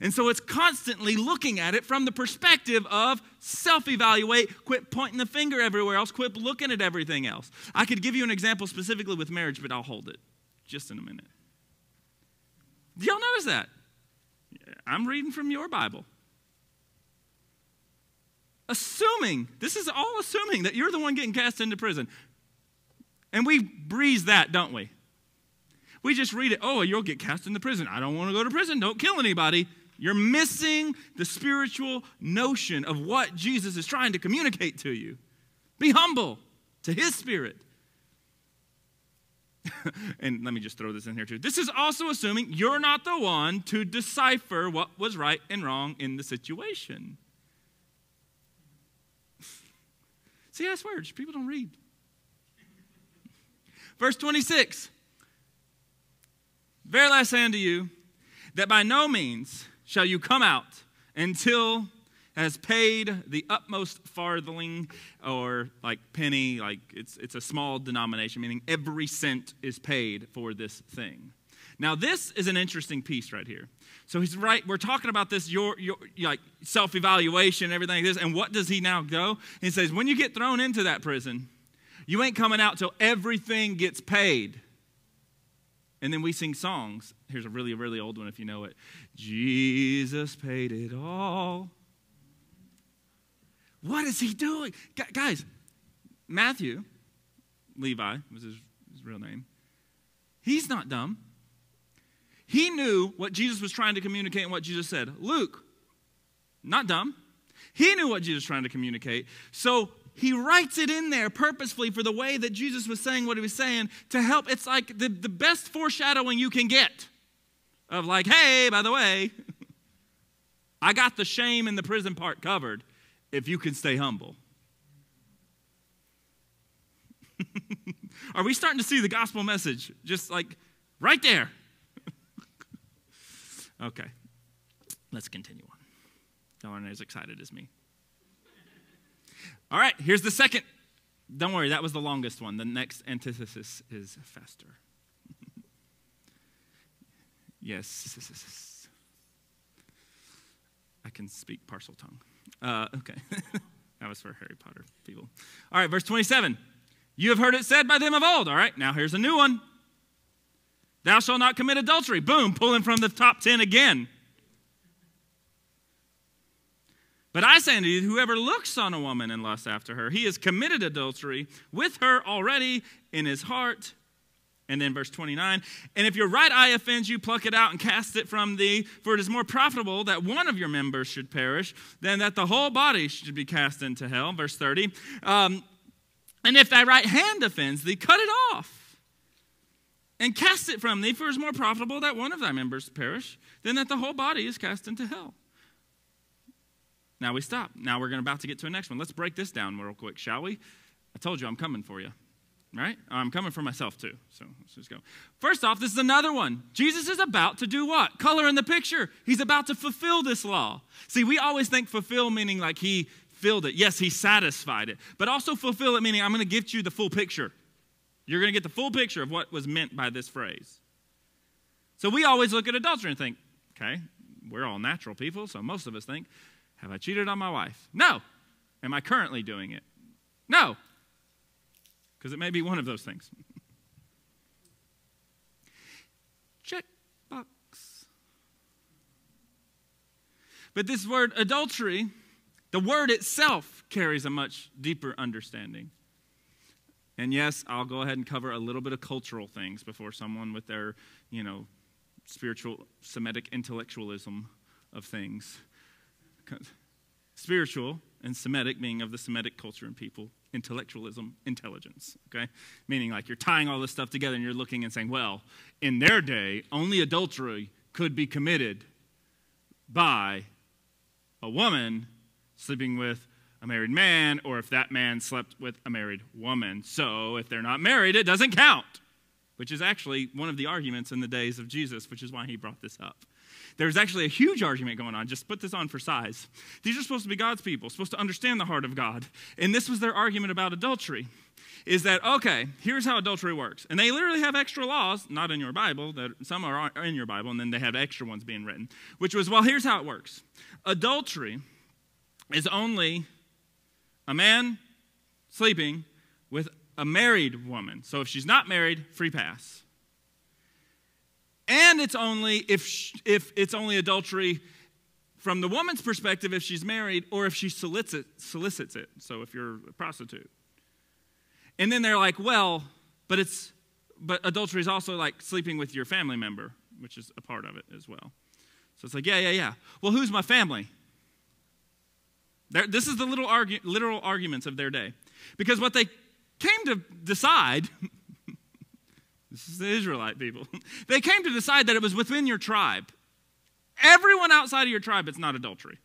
And so it's constantly looking at it from the perspective of self evaluate, quit pointing the finger everywhere else, quit looking at everything else. I could give you an example specifically with marriage, but I'll hold it just in a minute. Do y'all notice that? I'm reading from your Bible. Assuming, this is all assuming that you're the one getting cast into prison. And we breeze that, don't we? We just read it, oh, you'll get cast into prison. I don't want to go to prison. Don't kill anybody. You're missing the spiritual notion of what Jesus is trying to communicate to you. Be humble to his spirit. and let me just throw this in here too. This is also assuming you're not the one to decipher what was right and wrong in the situation. See, I swear, people don't read. Verse 26 Very last say unto you, that by no means shall you come out until has paid the utmost farthing or like penny like it's it's a small denomination meaning every cent is paid for this thing. Now this is an interesting piece right here. So he's right we're talking about this your, your like self-evaluation and everything like this and what does he now go? He says when you get thrown into that prison you ain't coming out till everything gets paid and then we sing songs. Here's a really, really old one if you know it. Jesus paid it all. What is he doing? Guys, Matthew, Levi was his, his real name, he's not dumb. He knew what Jesus was trying to communicate and what Jesus said. Luke, not dumb. He knew what Jesus was trying to communicate. So he writes it in there purposefully for the way that Jesus was saying what he was saying to help. It's like the, the best foreshadowing you can get of, like, hey, by the way, I got the shame in the prison part covered if you can stay humble. Are we starting to see the gospel message just like right there? okay, let's continue on. Y'all aren't as excited as me. All right, here's the second. Don't worry, that was the longest one. The next antithesis is faster. yes. I can speak Parseltongue. Uh, okay. that was for Harry Potter people. All right, verse 27. You have heard it said by them of old. All right, now here's a new one. Thou shalt not commit adultery. Boom, pulling from the top 10 again. But I say unto you, whoever looks on a woman and lusts after her, he has committed adultery with her already in his heart. And then verse 29 And if your right eye offends you, pluck it out and cast it from thee, for it is more profitable that one of your members should perish than that the whole body should be cast into hell. Verse 30 um, And if thy right hand offends thee, cut it off and cast it from thee, for it is more profitable that one of thy members perish than that the whole body is cast into hell. Now we stop. Now we're about to get to the next one. Let's break this down real quick, shall we? I told you I'm coming for you. Right? I'm coming for myself too. So let's just go. First off, this is another one. Jesus is about to do what? Color in the picture. He's about to fulfill this law. See, we always think fulfill meaning like he filled it. Yes, he satisfied it. But also fulfill it meaning I'm going to give you the full picture. You're going to get the full picture of what was meant by this phrase. So we always look at adultery and think, okay, we're all natural people, so most of us think, have I cheated on my wife? No. Am I currently doing it? No. Because it may be one of those things. Check box. But this word adultery, the word itself carries a much deeper understanding. And yes, I'll go ahead and cover a little bit of cultural things before someone with their, you know, spiritual Semitic intellectualism of things spiritual and Semitic, being of the Semitic culture and people, intellectualism, intelligence, okay? Meaning like you're tying all this stuff together and you're looking and saying, well, in their day, only adultery could be committed by a woman sleeping with a married man, or if that man slept with a married woman. So if they're not married, it doesn't count, which is actually one of the arguments in the days of Jesus, which is why he brought this up. There's actually a huge argument going on. Just put this on for size. These are supposed to be God's people, supposed to understand the heart of God. And this was their argument about adultery is that, okay, here's how adultery works. And they literally have extra laws, not in your Bible, that some are in your Bible, and then they have extra ones being written, which was, well, here's how it works adultery is only a man sleeping with a married woman. So if she's not married, free pass and it's only if if it's only adultery from the woman's perspective if she's married or if she solicits, solicits it. So if you're a prostitute. And then they're like well but it's but adultery is also like sleeping with your family member which is a part of it as well. So it's like yeah yeah yeah. Well who's my family? This is the little argu- literal arguments of their day. Because what they came to decide This is the Israelite people. They came to decide that it was within your tribe. Everyone outside of your tribe, it's not adultery.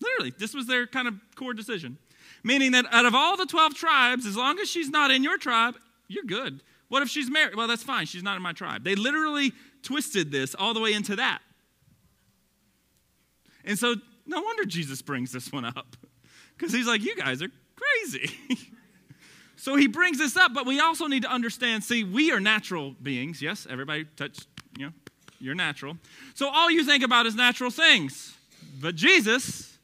Literally, this was their kind of core decision. Meaning that out of all the 12 tribes, as long as she's not in your tribe, you're good. What if she's married? Well, that's fine. She's not in my tribe. They literally twisted this all the way into that. And so, no wonder Jesus brings this one up. Because he's like, you guys are crazy. So he brings this up, but we also need to understand see, we are natural beings. Yes, everybody touch, you know, you're natural. So all you think about is natural things. But Jesus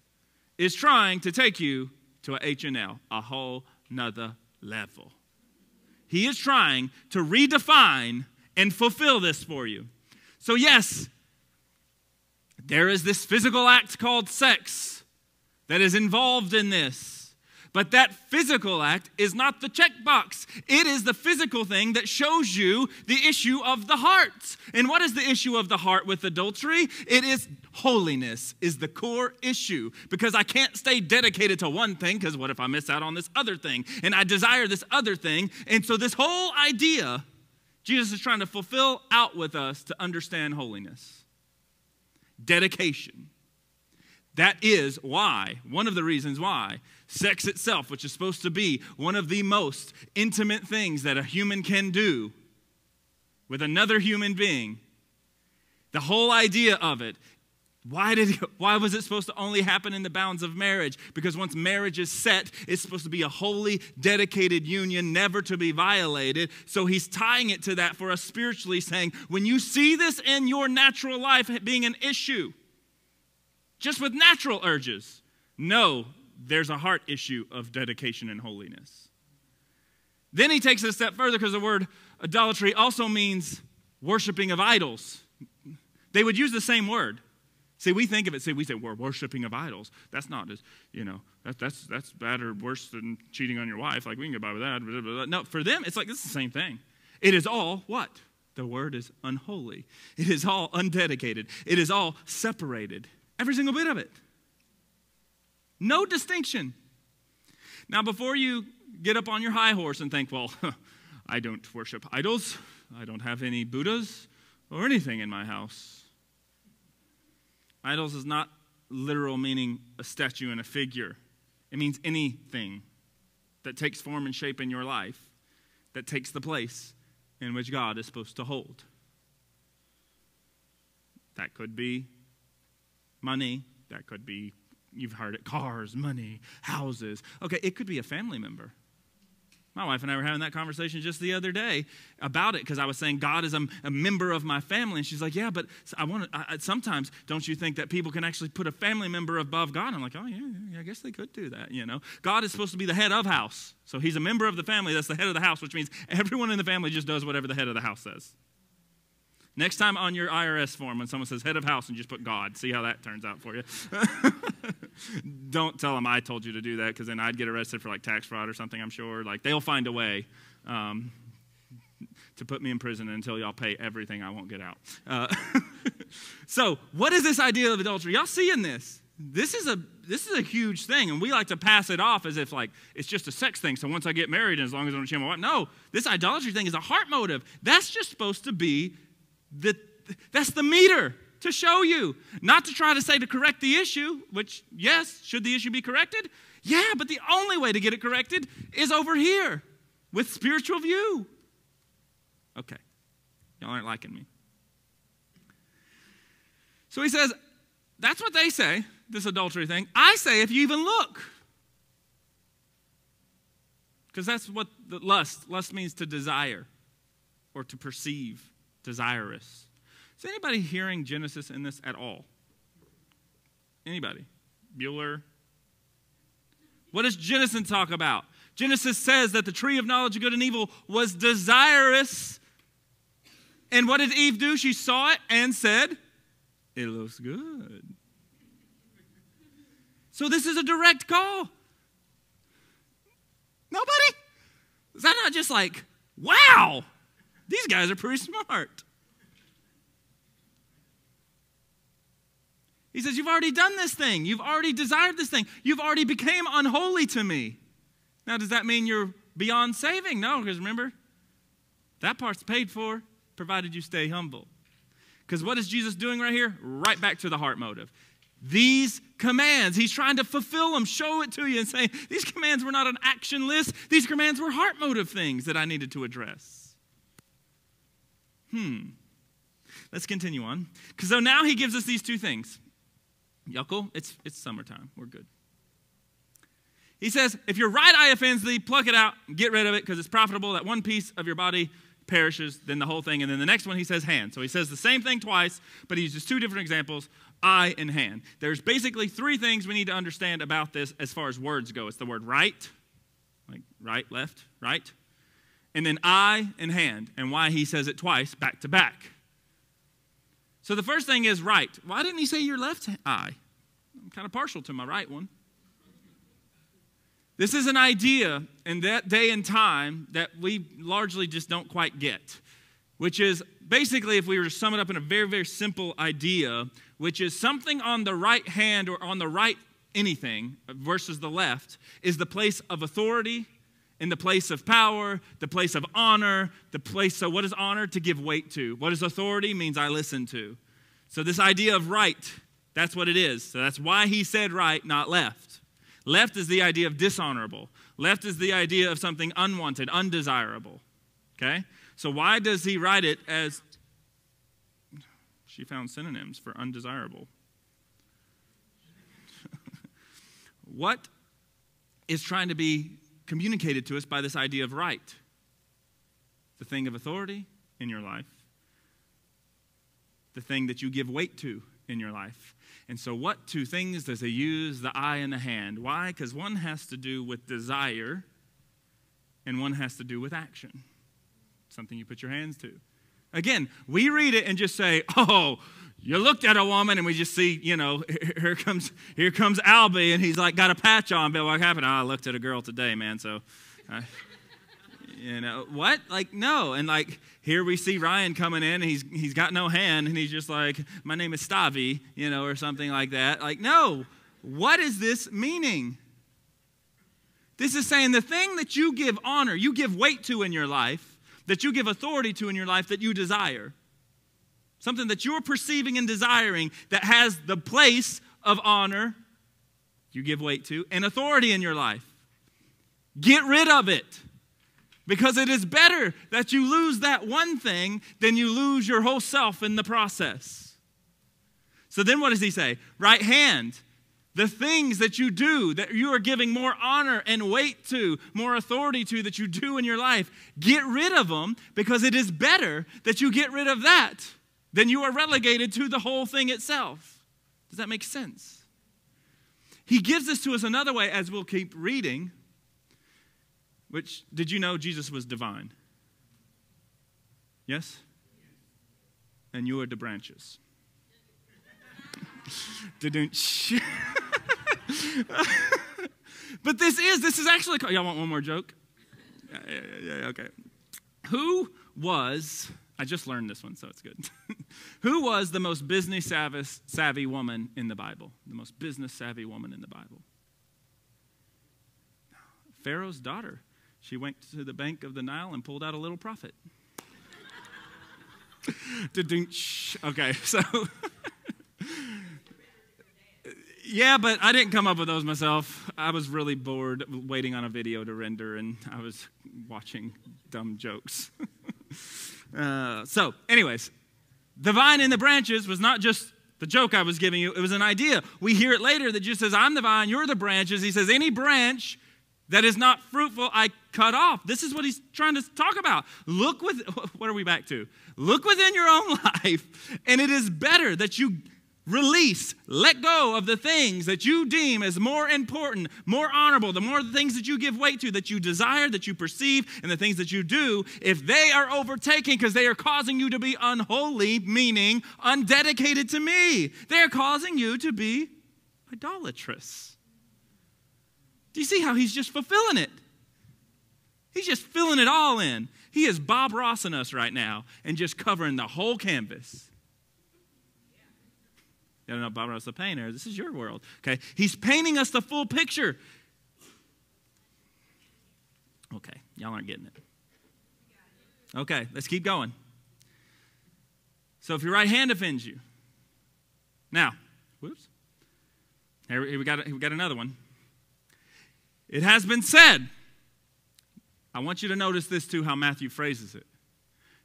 is trying to take you to a H&L, a whole nother level. He is trying to redefine and fulfill this for you. So, yes, there is this physical act called sex that is involved in this. But that physical act is not the checkbox. It is the physical thing that shows you the issue of the heart. And what is the issue of the heart with adultery? It is holiness is the core issue because I can't stay dedicated to one thing because what if I miss out on this other thing? And I desire this other thing. And so this whole idea Jesus is trying to fulfill out with us to understand holiness. Dedication. That is why, one of the reasons why, sex itself, which is supposed to be one of the most intimate things that a human can do with another human being, the whole idea of it why, did, why was it supposed to only happen in the bounds of marriage? Because once marriage is set, it's supposed to be a holy, dedicated union, never to be violated. So he's tying it to that for us spiritually, saying, when you see this in your natural life being an issue, just with natural urges. No, there's a heart issue of dedication and holiness. Then he takes it a step further because the word idolatry also means worshiping of idols. They would use the same word. See, we think of it, see, we say we're worshiping of idols. That's not as, you know, that, that's, that's bad or worse than cheating on your wife. Like, we can get by with that. Blah, blah, blah. No, for them, it's like, it's the same thing. It is all what? The word is unholy. It is all undedicated. It is all separated. Every single bit of it. No distinction. Now, before you get up on your high horse and think, well, I don't worship idols, I don't have any Buddhas or anything in my house. Idols is not literal meaning a statue and a figure, it means anything that takes form and shape in your life that takes the place in which God is supposed to hold. That could be money, that could be, you've heard it, cars, money, houses. Okay, it could be a family member. My wife and I were having that conversation just the other day about it because I was saying God is a, a, member of my family, and she's like, "Yeah, but I want to. Sometimes, don't you think that people can actually put a family member above God?" I'm like, "Oh yeah, yeah, I guess they could do that." You know, God is supposed to be the head of house, so He's a member of the family. That's the head of the house, which means everyone in the family just does whatever the head of the house says. Next time on your IRS form, when someone says head of house and just put God, see how that turns out for you. Don't tell them I told you to do that because then I'd get arrested for like tax fraud or something, I'm sure. Like they'll find a way um, to put me in prison until y'all pay everything I won't get out. Uh, so, what is this idea of adultery? Y'all seeing this? This is a this is a huge thing, and we like to pass it off as if like it's just a sex thing. So once I get married, and as long as I don't cheat my wife, no, this idolatry thing is a heart motive. That's just supposed to be the, that's the meter to show you, not to try to say to correct the issue, which, yes, should the issue be corrected? Yeah, but the only way to get it corrected is over here with spiritual view. Okay, y'all aren't liking me. So he says, that's what they say, this adultery thing. I say, if you even look, because that's what the lust, lust means to desire or to perceive desirous. Anybody hearing Genesis in this at all? Anybody? Bueller? What does Genesis talk about? Genesis says that the tree of knowledge of good and evil was desirous. And what did Eve do? She saw it and said, It looks good. So this is a direct call. Nobody? Is that not just like, wow? These guys are pretty smart. He says, You've already done this thing. You've already desired this thing. You've already became unholy to me. Now, does that mean you're beyond saving? No, because remember, that part's paid for, provided you stay humble. Because what is Jesus doing right here? Right back to the heart motive. These commands, he's trying to fulfill them, show it to you, and say, These commands were not an action list. These commands were heart motive things that I needed to address. Hmm. Let's continue on. Because so now he gives us these two things. Yuckle, it's, it's summertime. We're good. He says, if your right eye offends thee, pluck it out, get rid of it, because it's profitable that one piece of your body perishes, then the whole thing. And then the next one, he says hand. So he says the same thing twice, but he uses two different examples eye and hand. There's basically three things we need to understand about this as far as words go it's the word right, like right, left, right, and then eye and hand, and why he says it twice back to back. So the first thing is right. Why didn't he say your left eye? I'm kind of partial to my right one. This is an idea in that day and time that we largely just don't quite get, which is basically, if we were to sum it up in a very, very simple idea, which is something on the right hand or on the right anything versus the left, is the place of authority in the place of power, the place of honor, the place. So, what is honor? To give weight to. What is authority? Means I listen to. So, this idea of right, that's what it is. So, that's why he said right, not left. Left is the idea of dishonorable, left is the idea of something unwanted, undesirable. Okay? So, why does he write it as. She found synonyms for undesirable. what is trying to be communicated to us by this idea of right the thing of authority in your life, the thing that you give weight to in your life. And so, what two things does he use? The eye and the hand. Why? Because one has to do with desire, and one has to do with action. Something you put your hands to. Again, we read it and just say, oh, you looked at a woman and we just see, you know, here comes here comes Albie and he's like got a patch on. But what happened? Oh, I looked at a girl today, man. So, I, you know what? Like no. And like here we see Ryan coming in and he's he's got no hand and he's just like, my name is Stavi, you know, or something like that. Like no. What is this meaning? This is saying the thing that you give honor, you give weight to in your life, that you give authority to in your life, that you desire something that you're perceiving and desiring that has the place of honor you give weight to and authority in your life. Get rid of it. Because it is better that you lose that one thing than you lose your whole self in the process. So then what does he say? Right hand. The things that you do that you are giving more honor and weight to, more authority to, that you do in your life, get rid of them because it is better that you get rid of that then you are relegated to the whole thing itself. Does that make sense? He gives this to us another way as we'll keep reading, which, did you know Jesus was divine? Yes? And you are the branches. but this is, this is actually, y'all want one more joke? Yeah, yeah, yeah, okay. Who was I just learned this one, so it's good. Who was the most business savvy woman in the Bible? The most business savvy woman in the Bible? Pharaoh's daughter. She went to the bank of the Nile and pulled out a little profit. okay, so. yeah, but I didn't come up with those myself. I was really bored waiting on a video to render, and I was watching dumb jokes. Uh, so, anyways, the vine and the branches was not just the joke I was giving you, it was an idea. We hear it later that Jesus says, I'm the vine, you're the branches. He says, Any branch that is not fruitful, I cut off. This is what he's trying to talk about. Look with, what are we back to? Look within your own life, and it is better that you release, let go of the things that you deem as more important, more honorable, the more things that you give weight to, that you desire, that you perceive, and the things that you do, if they are overtaking because they are causing you to be unholy, meaning undedicated to me, they are causing you to be idolatrous. Do you see how he's just fulfilling it? He's just filling it all in. He is Bob Rossing us right now and just covering the whole canvas. You don't know Bob the painter. This is your world. Okay. He's painting us the full picture. Okay. Y'all aren't getting it. Okay. Let's keep going. So if your right hand offends you. Now, whoops. Here, we, got, we got another one. It has been said. I want you to notice this too, how Matthew phrases it.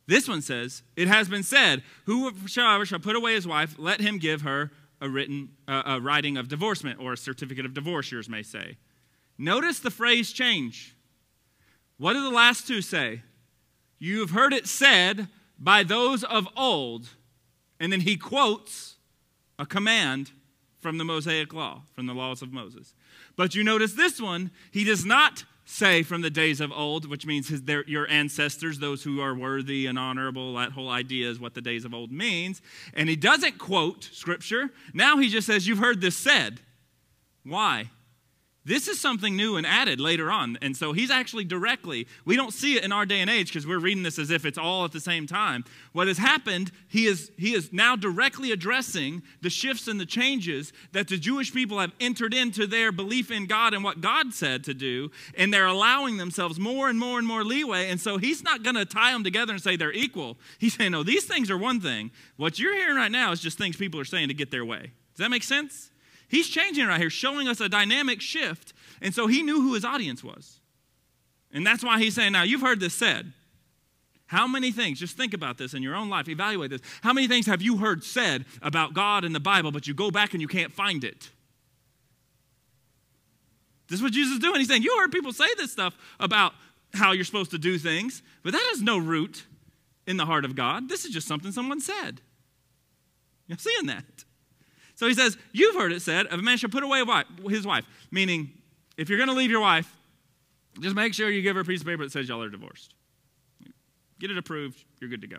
This one says, It has been said, Whosoever shall put away his wife, let him give her a written uh, a writing of divorcement or a certificate of divorce, yours may say. Notice the phrase change. What do the last two say? You have heard it said by those of old. And then he quotes a command from the Mosaic law, from the laws of Moses. But you notice this one, he does not say from the days of old, which means his, their, your ancestors, those who are worthy and honorable. That whole idea is what the days of old means. And he doesn't quote scripture. Now he just says, You've heard this said. Why? This is something new and added later on. And so he's actually directly, we don't see it in our day and age because we're reading this as if it's all at the same time. What has happened, he is, he is now directly addressing the shifts and the changes that the Jewish people have entered into their belief in God and what God said to do. And they're allowing themselves more and more and more leeway. And so he's not going to tie them together and say they're equal. He's saying, no, these things are one thing. What you're hearing right now is just things people are saying to get their way. Does that make sense? He's changing right here, showing us a dynamic shift. And so he knew who his audience was. And that's why he's saying, now you've heard this said. How many things, just think about this in your own life, evaluate this. How many things have you heard said about God in the Bible, but you go back and you can't find it? This is what Jesus is doing. He's saying, You heard people say this stuff about how you're supposed to do things, but that has no root in the heart of God. This is just something someone said. You're seeing that. So he says, You've heard it said, a man shall put away his wife, meaning if you're going to leave your wife, just make sure you give her a piece of paper that says y'all are divorced. Get it approved, you're good to go.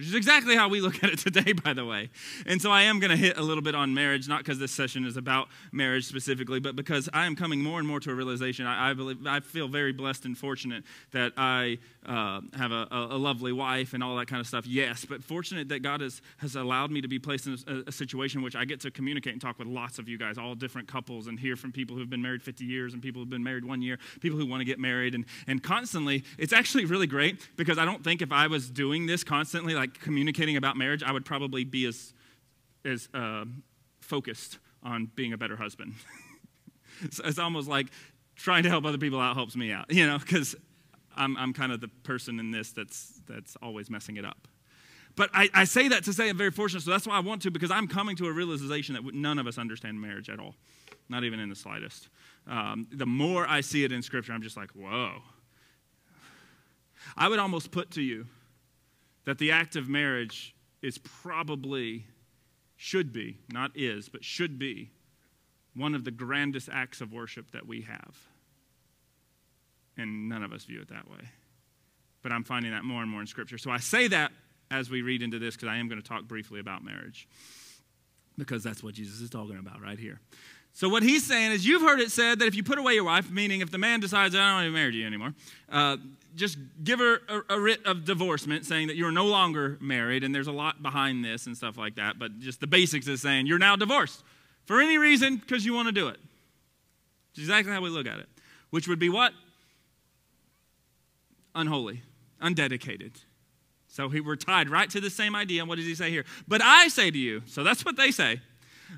Which is exactly how we look at it today, by the way. And so I am going to hit a little bit on marriage, not because this session is about marriage specifically, but because I am coming more and more to a realization. I, I believe I feel very blessed and fortunate that I uh, have a, a, lovely wife and all that kind of stuff. Yes, but fortunate that God has, has allowed me to be placed in a, a situation which I get to communicate and talk with lots of you guys, all different couples, and hear from people who've been married 50 years and people who've been married one year, people who want to get married, and, and constantly. It's actually really great because I don't think if I was doing this constantly, like communicating about marriage, I would probably be as, as uh, focused on being a better husband. so it's almost like trying to help other people out helps me out, you know, because I'm, I'm kind of the person in this that's, that's always messing it up. But I, I say that to say I'm very fortunate, so that's why I want to, because I'm coming to a realization that none of us understand marriage at all, not even in the slightest. Um, the more I see it in Scripture, I'm just like, whoa. I would almost put to you that the act of marriage is probably, should be, not is, but should be, one of the grandest acts of worship that we have. And none of us view it that way. But I'm finding that more and more in Scripture. So I say that as we read into this because I am going to talk briefly about marriage. Because that's what Jesus is talking about right here. So, what he's saying is, you've heard it said that if you put away your wife, meaning if the man decides, I don't want to marry you anymore, uh, just give her a, a, writ of divorcement saying that you're no longer married. And there's a lot behind this and stuff like that. But just the basics is saying you're now divorced for any reason because you want to do it. It's exactly how we look at it. Which would be what? Unholy, undedicated. So we're tied right to the same idea. And what does he say here? But I say to you, so that's what they say.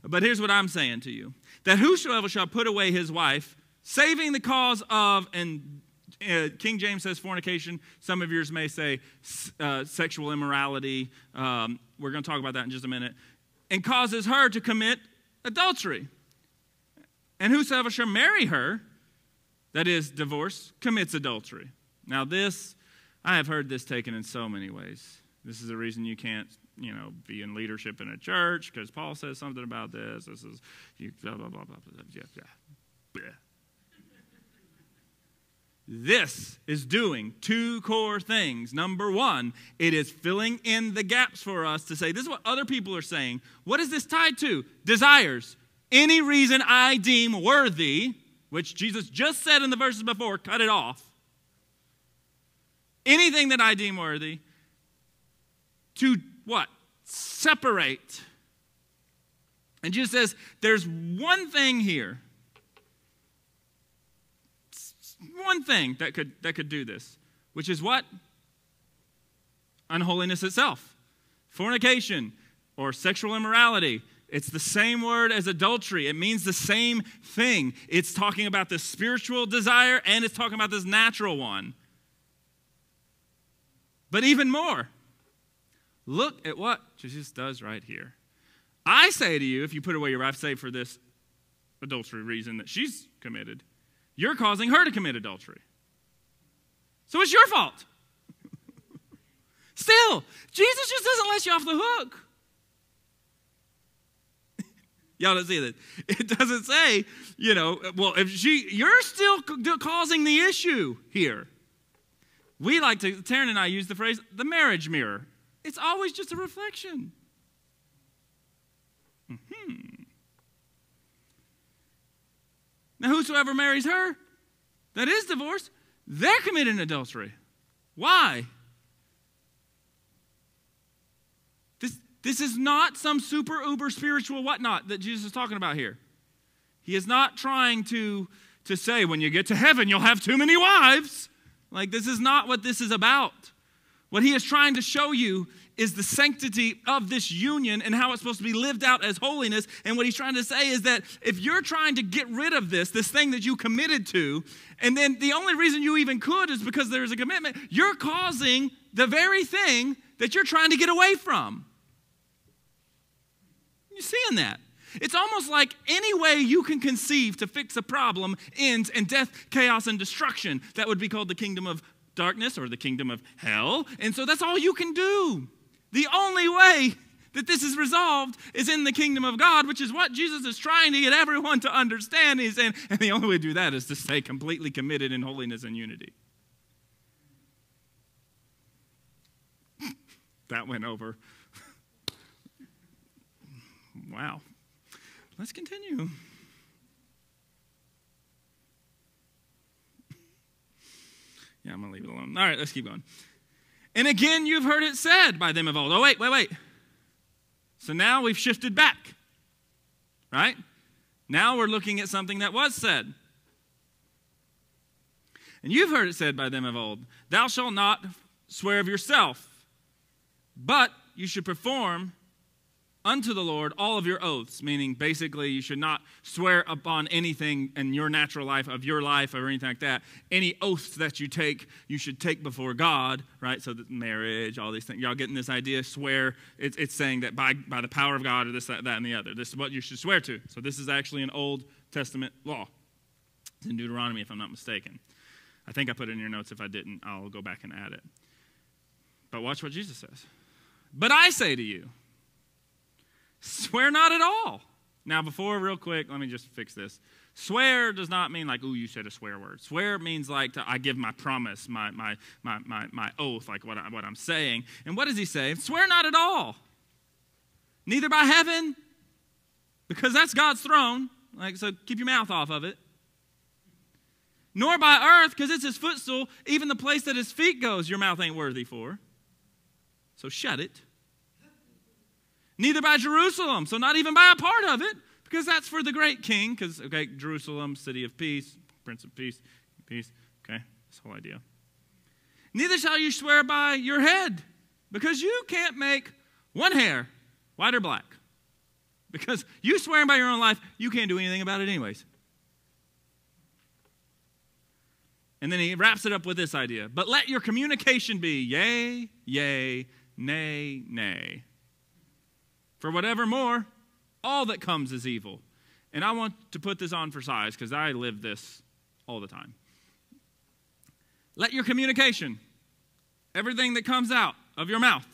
But here's what I'm saying to you that whosoever shall put away his wife, saving the cause of, and uh, King James says fornication. Some of yours may say uh, sexual immorality. Um, we're going to talk about that in just a minute. And causes her to commit adultery. And whosoever shall marry her, that is, divorce, commits adultery. Now, this, I have heard this taken in so many ways. This is the reason you can't, you know, be in leadership in a church because Paul says something about this. This is, you, blah, blah, blah, blah, blah, yeah, yeah. This is doing two core things. Number one, it is filling in the gaps for us to say, this is what other people are saying. What is this tied to? Desires. Any reason I deem worthy, which Jesus just said in the verses before, cut it off. Anything that I deem worthy, to what? Separate. And Jesus says, there's one thing here one thing that could, that could do this, which is what? Unholiness itself. Fornication or sexual immorality. It's the same word as adultery. It means the same thing. It's talking about the spiritual desire and it's talking about this natural one. But even more, look at what Jesus does right here. I say to you, if you put away your wife, say for this adultery reason that she's committed, you're causing her to commit adultery. So it's your fault. Still, Jesus just doesn't let you off the hook. Y'all don't see that. It doesn't say, you know, well, if she, you're still causing the issue here. We like to, Taryn and I use the phrase the marriage mirror. It's always just a reflection. Hmm. Now, whosoever marries her that is divorced, they're committing adultery. Why? This, this is not some super uber spiritual whatnot that Jesus is talking about here. He is not trying to, to say, when you get to heaven, you'll have too many wives. Like, this is not what this is about. What he is trying to show you is the sanctity of this union and how it's supposed to be lived out as holiness. And what he's trying to say is that if you're trying to get rid of this, this thing that you committed to, and then the only reason you even could is because there's a commitment, you're causing the very thing that you're trying to get away from. You seeing that? It's almost like any way you can conceive to fix a problem ends in death, chaos, and destruction. That would be called the kingdom of darkness or the kingdom of hell. And so that's all you can do. The only way that this is resolved is in the kingdom of God, which is what Jesus is trying to get everyone to understand. He's saying, and the only way to do that is to stay completely committed in holiness and unity. that went over. wow. Let's continue. Yeah, I'm going to leave it alone. All right, let's keep going. And again, you've heard it said by them of old. Oh, wait, wait, wait. So now we've shifted back, right? Now we're looking at something that was said. And you've heard it said by them of old Thou shalt not swear of yourself, but you should perform unto the Lord all of your oaths, meaning basically you should not swear upon anything in your natural life, of your life, or anything like that. Any oaths that you take, you should take before God, right? So that marriage, all these things. Y'all getting this idea? Swear. It's, it's saying that by, by the power of God, or this, that, that, and the other. This is what you should swear to. So this is actually an Old Testament law. It's in Deuteronomy, if I'm not mistaken. I think I put it in your notes. If I didn't, I'll go back and add it. But watch what Jesus says. But I say to you, Swear not at all. Now, before, real quick, let me just fix this. Swear does not mean like, ooh, you said a swear word. Swear means like to, I give my promise, my, my, my, my, my oath, like what, I, what I'm saying. And what does he say? Swear not at all. Neither by heaven, because that's God's throne. Like, so keep your mouth off of it. Nor by earth, because it's his footstool. Even the place that his feet goes, your mouth ain't worthy for. So shut it neither by Jerusalem. So, not even by a part of it, because that's for the great king. Because, okay, Jerusalem, city of peace, prince of peace, peace. Okay, this whole idea. Neither shall you swear by your head, because you can't make one hair white or black. Because you swearing by your own life, you can't do anything about it, anyways. And then he wraps it up with this idea. But let your communication be yea, yea, nay, nay. For whatever more, all that comes is evil. And I want to put this on for size because I live this all the time. Let your communication, everything that comes out of your mouth,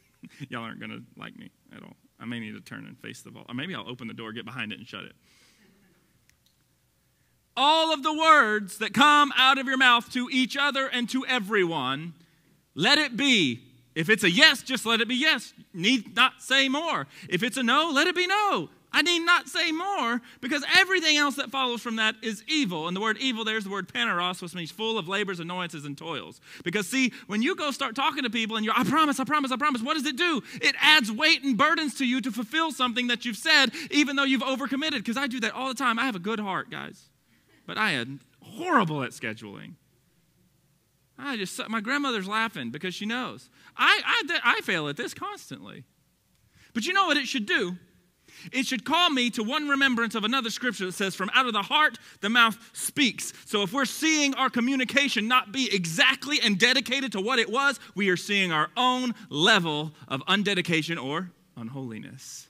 y'all aren't going to like me at all. I may need to turn and face the vault. Or maybe I'll open the door, get behind it, and shut it. All of the words that come out of your mouth to each other and to everyone, let it be if it's a yes, just let it be yes. Need not say more. If it's a no, let it be no. I need not say more because everything else that follows from that is evil. And the word evil there's the word poneros, which means full of labors, annoyances, and toils. Because see, when you go start talking to people and you're, I promise, I promise, I promise, what does it do? It adds weight and burdens to you to fulfill something that you've said, even though you've overcommitted. Because I do that all the time. I have a good heart, guys. But I am horrible at scheduling. I just, my grandmother's laughing because she knows. I, I, I fail at this constantly. But you know what it should do? It should call me to one remembrance of another scripture that says, From out of the heart, the mouth speaks. So if we're seeing our communication not be exactly and dedicated to what it was, we are seeing our own level of undedication or unholiness.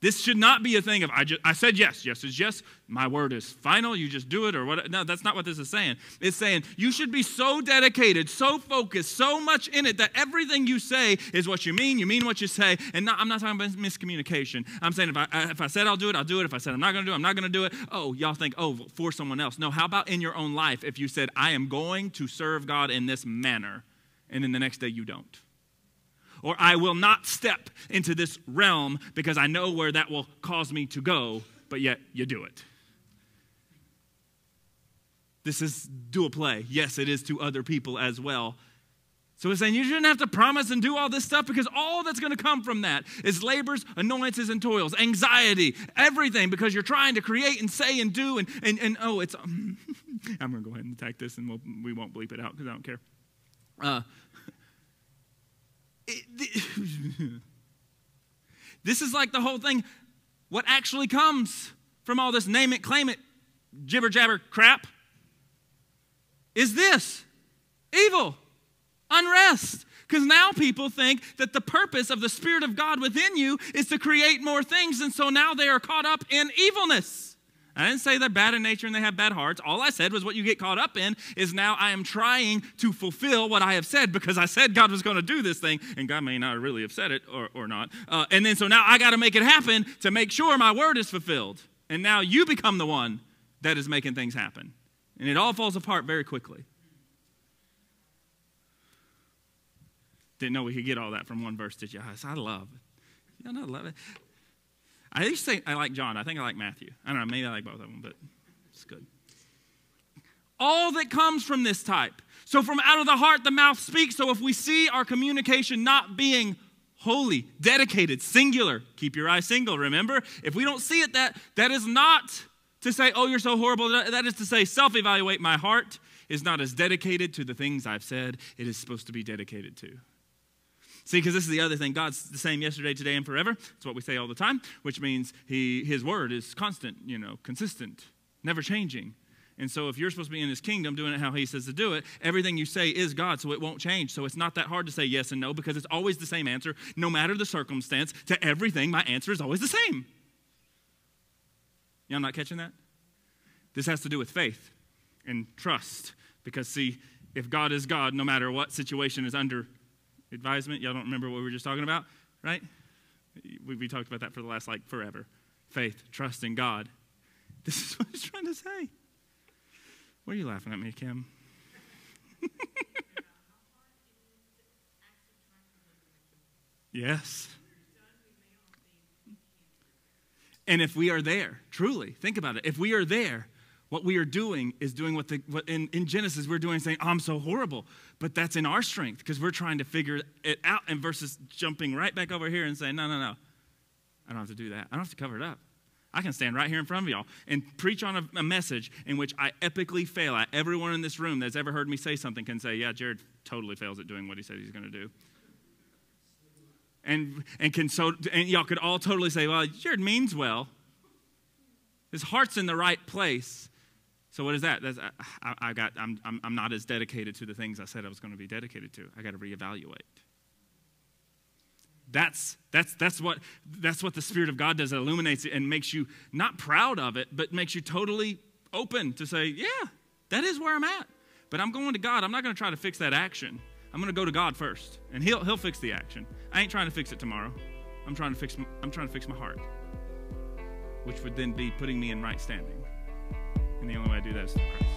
This should not be a thing of I, just, I said yes, yes is yes, my word is final, you just do it or what. No, that's not what this is saying. It's saying you should be so dedicated, so focused, so much in it that everything you say is what you mean, you mean what you say. And not, I'm not talking about miscommunication. I'm saying if I, if I said I'll do it, I'll do it. If I said I'm not going to do it, I'm not going to do it. Oh, y'all think, oh, for someone else. No, how about in your own life if you said, I am going to serve God in this manner, and then the next day you don't? Or I will not step into this realm because I know where that will cause me to go, but yet you do it. This is dual play. Yes, it is to other people as well. So it's saying you shouldn't have to promise and do all this stuff because all that's going to come from that is labors, annoyances, and toils, anxiety, everything because you're trying to create and say and do. And, and, and oh, it's, um, I'm going to go ahead and attack this and we'll, we won't bleep it out because I don't care. Uh, this is like the whole thing. What actually comes from all this name it, claim it, jibber jabber crap is this evil, unrest. Because now people think that the purpose of the Spirit of God within you is to create more things, and so now they are caught up in evilness. I didn't say they're bad in nature and they have bad hearts. All I said was what you get caught up in is now I am trying to fulfill what I have said because I said God was going to do this thing, and God may not really have said it or, or not. Uh, and then so now I got to make it happen to make sure my word is fulfilled. And now you become the one that is making things happen. And it all falls apart very quickly. Didn't know we could get all that from one verse, did you? I love it. Y'all not love it. I used to say I like John. I think I like Matthew. I don't know. Maybe I like both of them, but it's good. All that comes from this type. So from out of the heart, the mouth speaks. So if we see our communication not being holy, dedicated, singular, keep your eyes single, remember? If we don't see it that, that is not to say, oh, you're so horrible. That is to say, self evaluate my heart is not as dedicated to the things I've said it is supposed to be dedicated to. See, because this is the other thing. God's the same yesterday, today, and forever. It's what we say all the time, which means he, His word is constant, you know, consistent, never changing. And so, if you're supposed to be in His kingdom doing it how He says to do it, everything you say is God, so it won't change. So, it's not that hard to say yes and no because it's always the same answer, no matter the circumstance. To everything, my answer is always the same. Y'all not catching that? This has to do with faith and trust. Because, see, if God is God, no matter what situation is under advisement. Y'all don't remember what we were just talking about, right? We, we talked about that for the last, like, forever. Faith, trust in God. This is what he's trying to say. What are you laughing at me, Kim? yes. And if we are there, truly, think about it. If we are there, what we are doing is doing what, the, what in, in Genesis we're doing, saying, I'm so horrible. But that's in our strength because we're trying to figure it out and versus jumping right back over here and saying, no, no, no. I don't have to do that. I don't have to cover it up. I can stand right here in front of y'all and preach on a, a message in which I epically fail. Everyone in this room that's ever heard me say something can say, yeah, Jared totally fails at doing what he said he's going to do. And, and, can so, and y'all could all totally say, well, Jared means well. His heart's in the right place. So what is that? That's, uh, I, I got, I'm, I'm, I'm not as dedicated to the things I said I was going to be dedicated to. I got to reevaluate. That's, that's, that's, what, that's what the Spirit of God does. It illuminates it and makes you not proud of it, but makes you totally open to say, yeah, that is where I'm at. But I'm going to God. I'm not going to try to fix that action. I'm going to go to God first, and He'll, he'll fix the action. I ain't trying to fix it tomorrow. I'm trying to fix, I'm trying to fix my heart, which would then be putting me in right standing. And the only way I do that is through Christ.